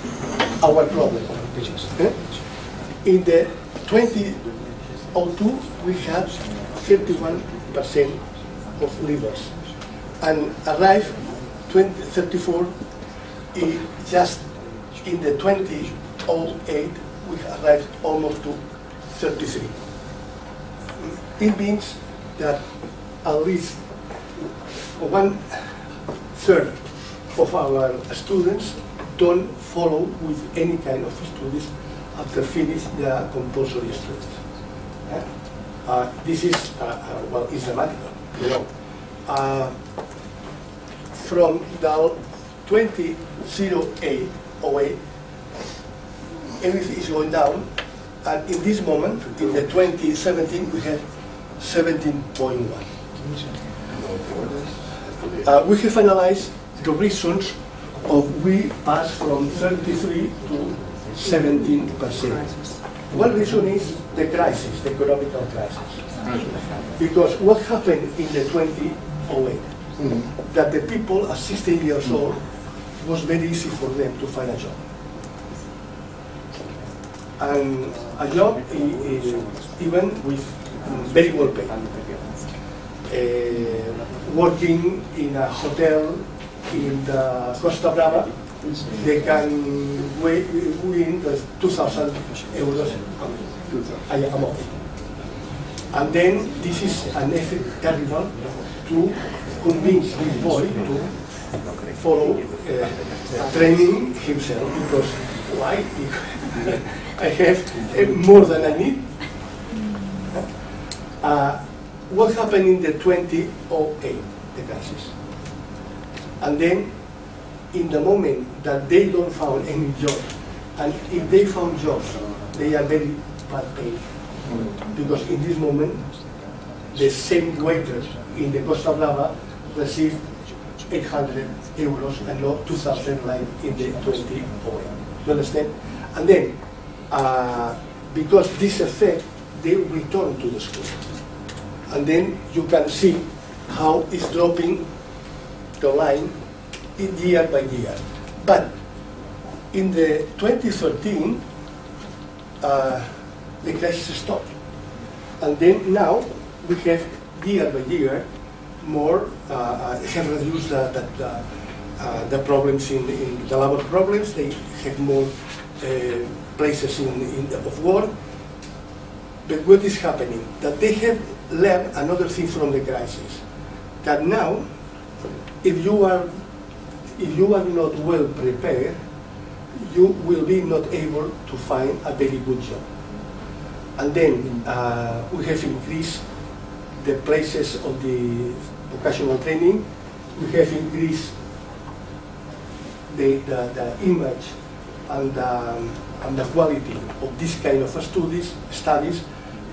our problem. eh? In the 2002, we had 31% of leavers. And arrived 2034, i- just in the 2008, we arrived almost to 33. It means that at least one third of our students don't follow with any kind of studies after finish the compulsory studies. Eh? Uh, this is, uh, uh, well, it's dramatical, you know. Uh, from the 2008, 08, everything is going down, and in this moment, in the 2017, we have 17.1. Uh, we have analyzed the reasons of we pass from 33 to 17 percent. One reason is the crisis, the economic crisis. Because what happened in the 2008, that the people at 16 years old was very easy for them to find a job. And a job i- i- even with very well paid. Uh, working in a hotel in the Costa Brava, they can win the 2,000 euros a a month. And then this is an effort terrible to convince this boy to follow uh, training himself because Why? I have uh, more than I need. Uh, what happened in the 2008, the crisis? And then, in the moment that they don't found any job, and if they found jobs, they are very bad paid. Because in this moment, the same waiter in the Costa Brava received 800 euros and not 2,000 like in the 2008. You understand? And then, uh, because this effect, they return to the school. And then you can see how it's dropping the line in year by year. But in the 2013, uh, the crisis stopped. And then now we have year by year more, uh, uh, have reduced the, the, the, uh, the problems in, in the labor problems. They have more uh, places in, in of work. But what is happening? That they have learned another thing from the crisis. That now, if you are, if you are not well prepared, you will be not able to find a very good job. And then uh, we have increased the places of the vocational training. We have increased the, the, the image and, um, and the quality of this kind of studies, studies,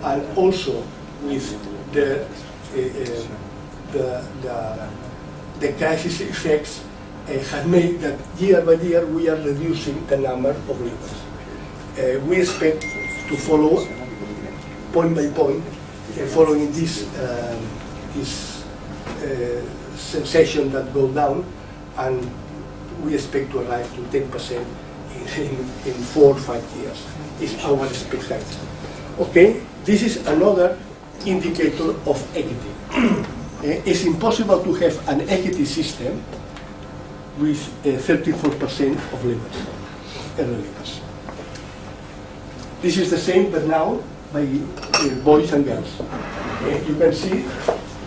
and also with the, uh, uh, the, the, the crisis effects uh, have made that year by year we are reducing the number of leavers. Uh, we expect to follow point by point, uh, following this, um, this uh, sensation that goes down, and we expect to arrive to 10% in, in, in four or five years, is our expectation. Okay, this is another indicator of equity. Uh, it's impossible to have an equity system with 34% of leavers, early leavers. This is the same, but now by uh, boys and girls. You can see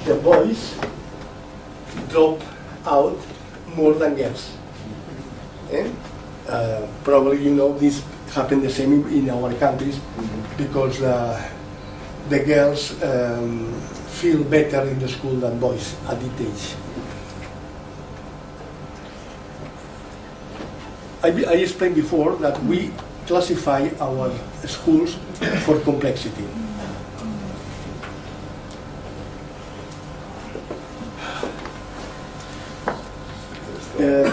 the boys drop out more than girls. Eh? Uh, probably you know this happened the same in our countries because uh, the girls um, feel better in the school than boys at that age. I, I explained before that we classify our schools for complexity. Uh,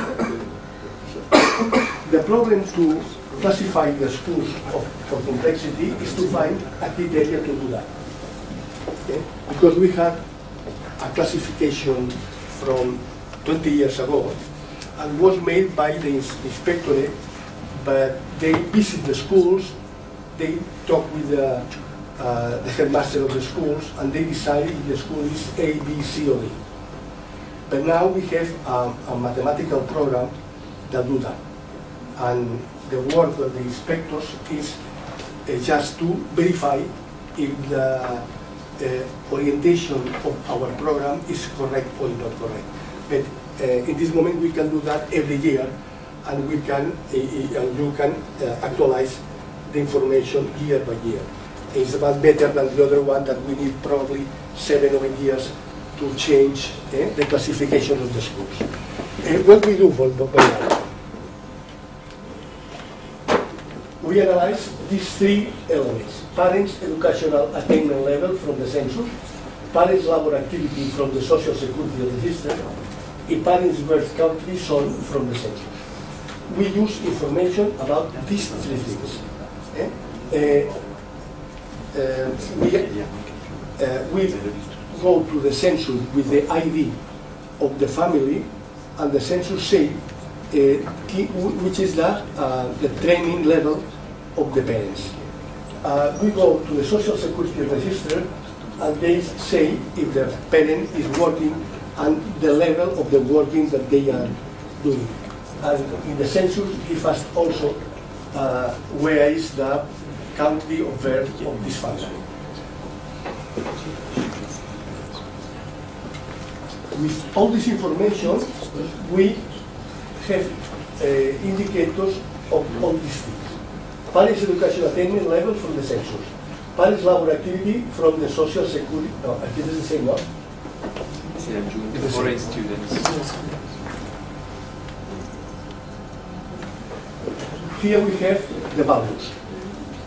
the problem to classify the schools of, for complexity is to find a criteria to do that. Okay? Because we had a classification from 20 years ago and was made by the ins- inspectorate, but they visit the schools, they talk with the, uh, the headmaster of the schools, and they decide if the school is A, B, C, or D. But now we have a, a mathematical program that do that. And the work of the inspectors is uh, just to verify if the orientation of our program is correct or not correct. But uh, in this moment, we can do that every year, and we can, uh, uh, and you can uh, actualize the information year by year. It's about better than the other one that we need probably seven or eight years to change eh, the classification of the schools. Eh, what we do for for now? We analyze these three elements. Parents' educational attainment level from the census, parents' labor activity from the social security register, and parents' birth country shown from the census. We use information about these three things. Eh, uh, we, uh, we go to the census with the ID of the family, and the census say uh, which is the, uh, the training level of the parents. Uh, we go to the social security register, and they say if the parent is working and the level of the working that they are doing. And in the census, give us also uh, where is the country of birth of this family. With all this information, we have uh, indicators of all these things. Parents' education attainment level from the census. Parents' labor activity from the social security. No, it doesn't say no. Foreign students. Here we have the values.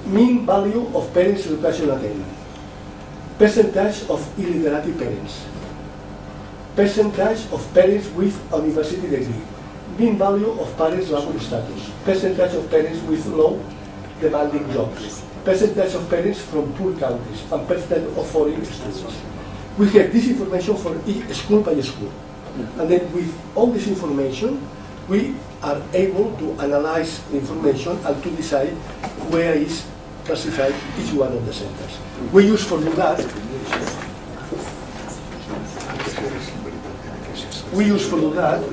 Mean value of parents' education attainment. Percentage of illiterate parents. Percentage of parents with university degree. Mean value of parents' labor status. Percentage of parents with low demanding jobs. Percentage of parents from poor countries and percentage of foreign students. We have this information for each school by school. And then with all this information, we are able to analyze the information and to decide where is classified each one of the centers. We use for that, we use for that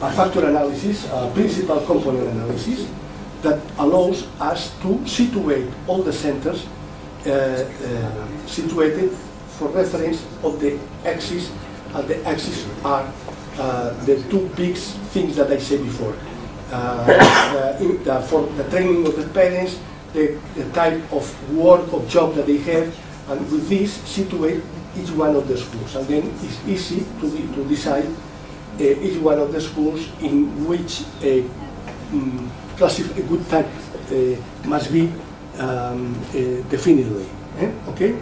a factor analysis, a principal component analysis, that allows us to situate all the centers uh, uh, situated for reference of the axis, and the axis are uh, the two big things that I said before. Uh, the, the, for the training of the parents, the, the type of work or job that they have, and with this situate each one of the schools. And then it's easy to, de- to decide uh, each one of the schools in which uh, mm, classif- a good type uh, must be um, uh, definitely. eh? Okay?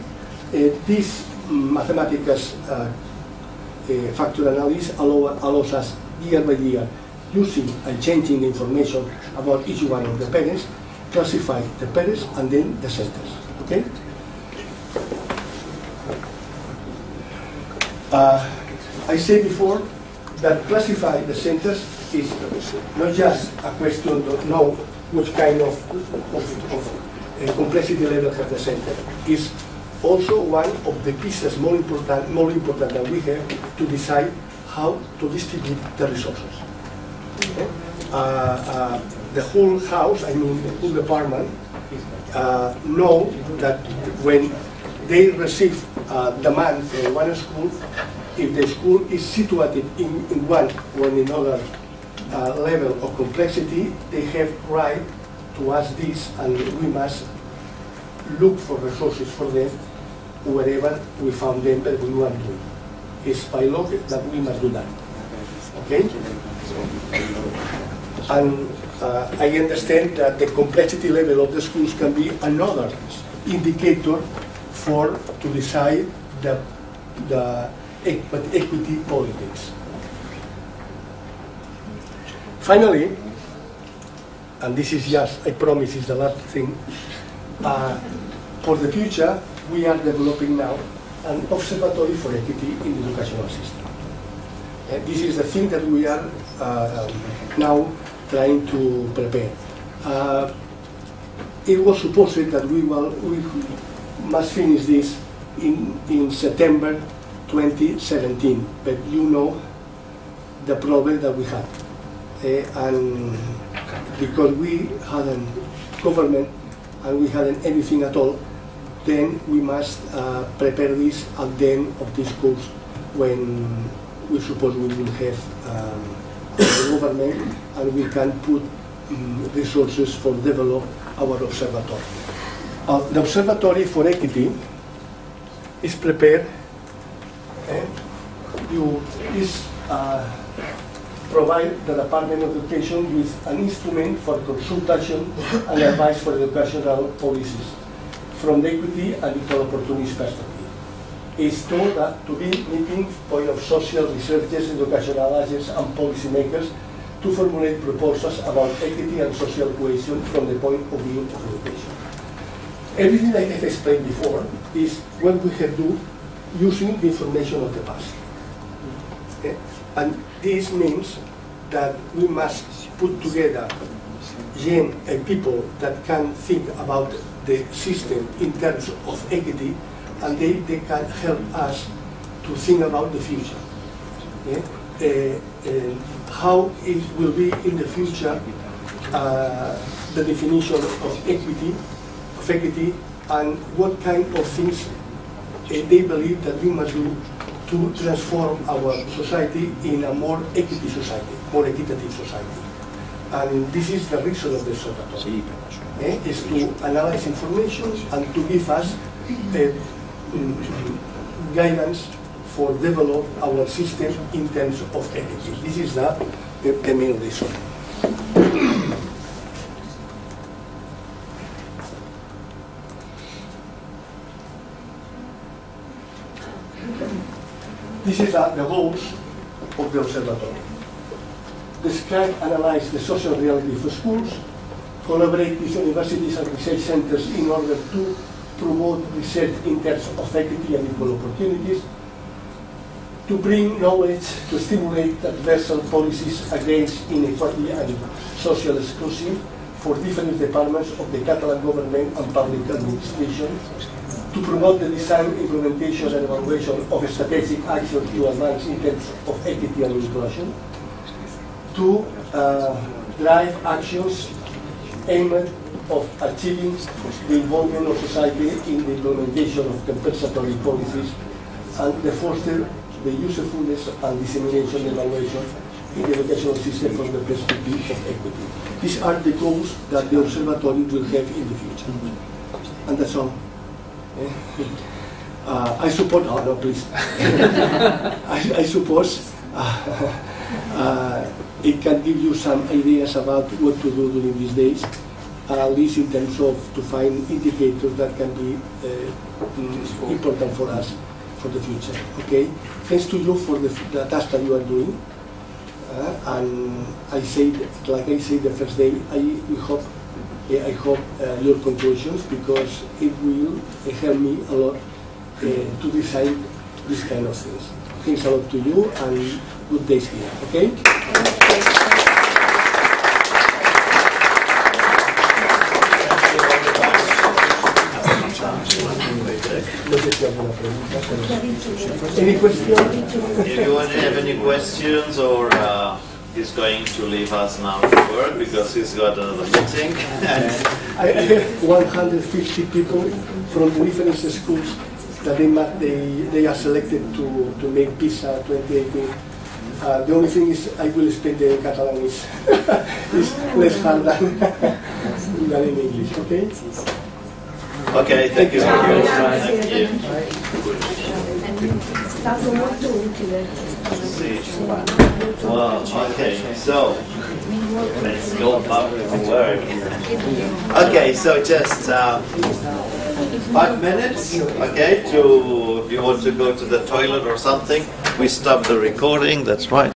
Uh, this mathematical uh, uh, factor analysis allow, allows us year by year using and changing the information about each one of the parents, classify the parents and then the centers. Okay? I said before that classify the centers is not just a question to know which kind of, of, of uh, complexity level has the center. Is also one of the pieces more important, more important that we have to decide how to distribute the resources. Okay? Uh, uh, the whole house, I mean the whole department, uh, know that when they receive uh, demand from one school, if the school is situated in, in one or in another uh, level of complexity, they have right to ask this, and we must look for resources for them wherever we found them that we want to. It's by law that we must do that. Okay? And uh, I understand that the complexity level of the schools can be another indicator for to decide the, the equity politics. Finally, and this is just, I promise, is the last thing, uh, for the future, we are developing now an observatory for equity in the educational system. Uh, this is the thing that we are uh, um, now trying to prepare. Uh, it was supposed that we will we must finish this in, in September 2017, but you know the problem that we had. Uh, and because we hadn't government and we hadn't anything at all, then we must uh, prepare this at the end of this course when we suppose we will have um, government and we can put um, resources for develop our observatory. Uh, the observatory for equity is prepared and you is uh, provide the Department of Education with an instrument for consultation and advice for educational policies from the equity and equal opportunities perspective. It's to, that, to be meeting point of social researchers, educational agents and policymakers to formulate proposals about equity and social cohesion from the point of view of education. Everything I have explained before is what we have do using the information of the past. Okay? And this means that we must put together young people that can think about the system in terms of equity and they, they can help us to think about the future. Yeah? Uh, uh, how it will be in the future uh, the definition of equity, of equity, and what kind of things uh, they believe that we must do to transform our society in a more equity society, more equitative society. And this is the reason of the observatory. eh, is to analyze information and to give us uh, mm, guidance for develop our system in terms of equity. This is the, the, the main reason. This is the, the goals of the observatory. Describe, analyze the social reality for schools, collaborate with universities and research centers in order to promote research in terms of equity and equal opportunities, to bring knowledge to stimulate adversarial policies against inequality and social exclusion for different departments of the Catalan government and public administration, to promote the design, implementation and evaluation of strategic action to advance in terms of equity and inclusion, to uh, drive actions aimed of achieving the involvement of society in the implementation of compensatory policies and the foster the usefulness and dissemination of evaluation in the educational system from the perspective of equity. These are the goals that the observatory will have in the future. And that's all. Uh, I support, oh no, please. I, I suppose uh, uh, it can give you some ideas about what to do during these days, uh, at least in terms of to find indicators that can be important for us for the future. Okay, thanks to you for the, the task that you are doing. Uh, and I said, like I said the first day, I we hope, I hope uh, your conclusions because it will help me a lot uh, to decide this kind of things. Thanks a lot to you and good days here. Okay. No sé si alguna pregunta, pero- Any question? Anyone have any questions or uh, he's going to leave us now to work because he's got another meeting? I I have 150 people from different schools that they, they, they are selected to, to make PISA 2018. Uh, the only thing is I will speak the Catalan is, is less hard than, than in English, okay? Okay, thank you. Ciao, Thank you. È stato molto utile. Wow, okay, so let's go back to work. Okay, so just uh, five minutes, okay, to if you want to go to the toilet or something. We stop the recording, that's right.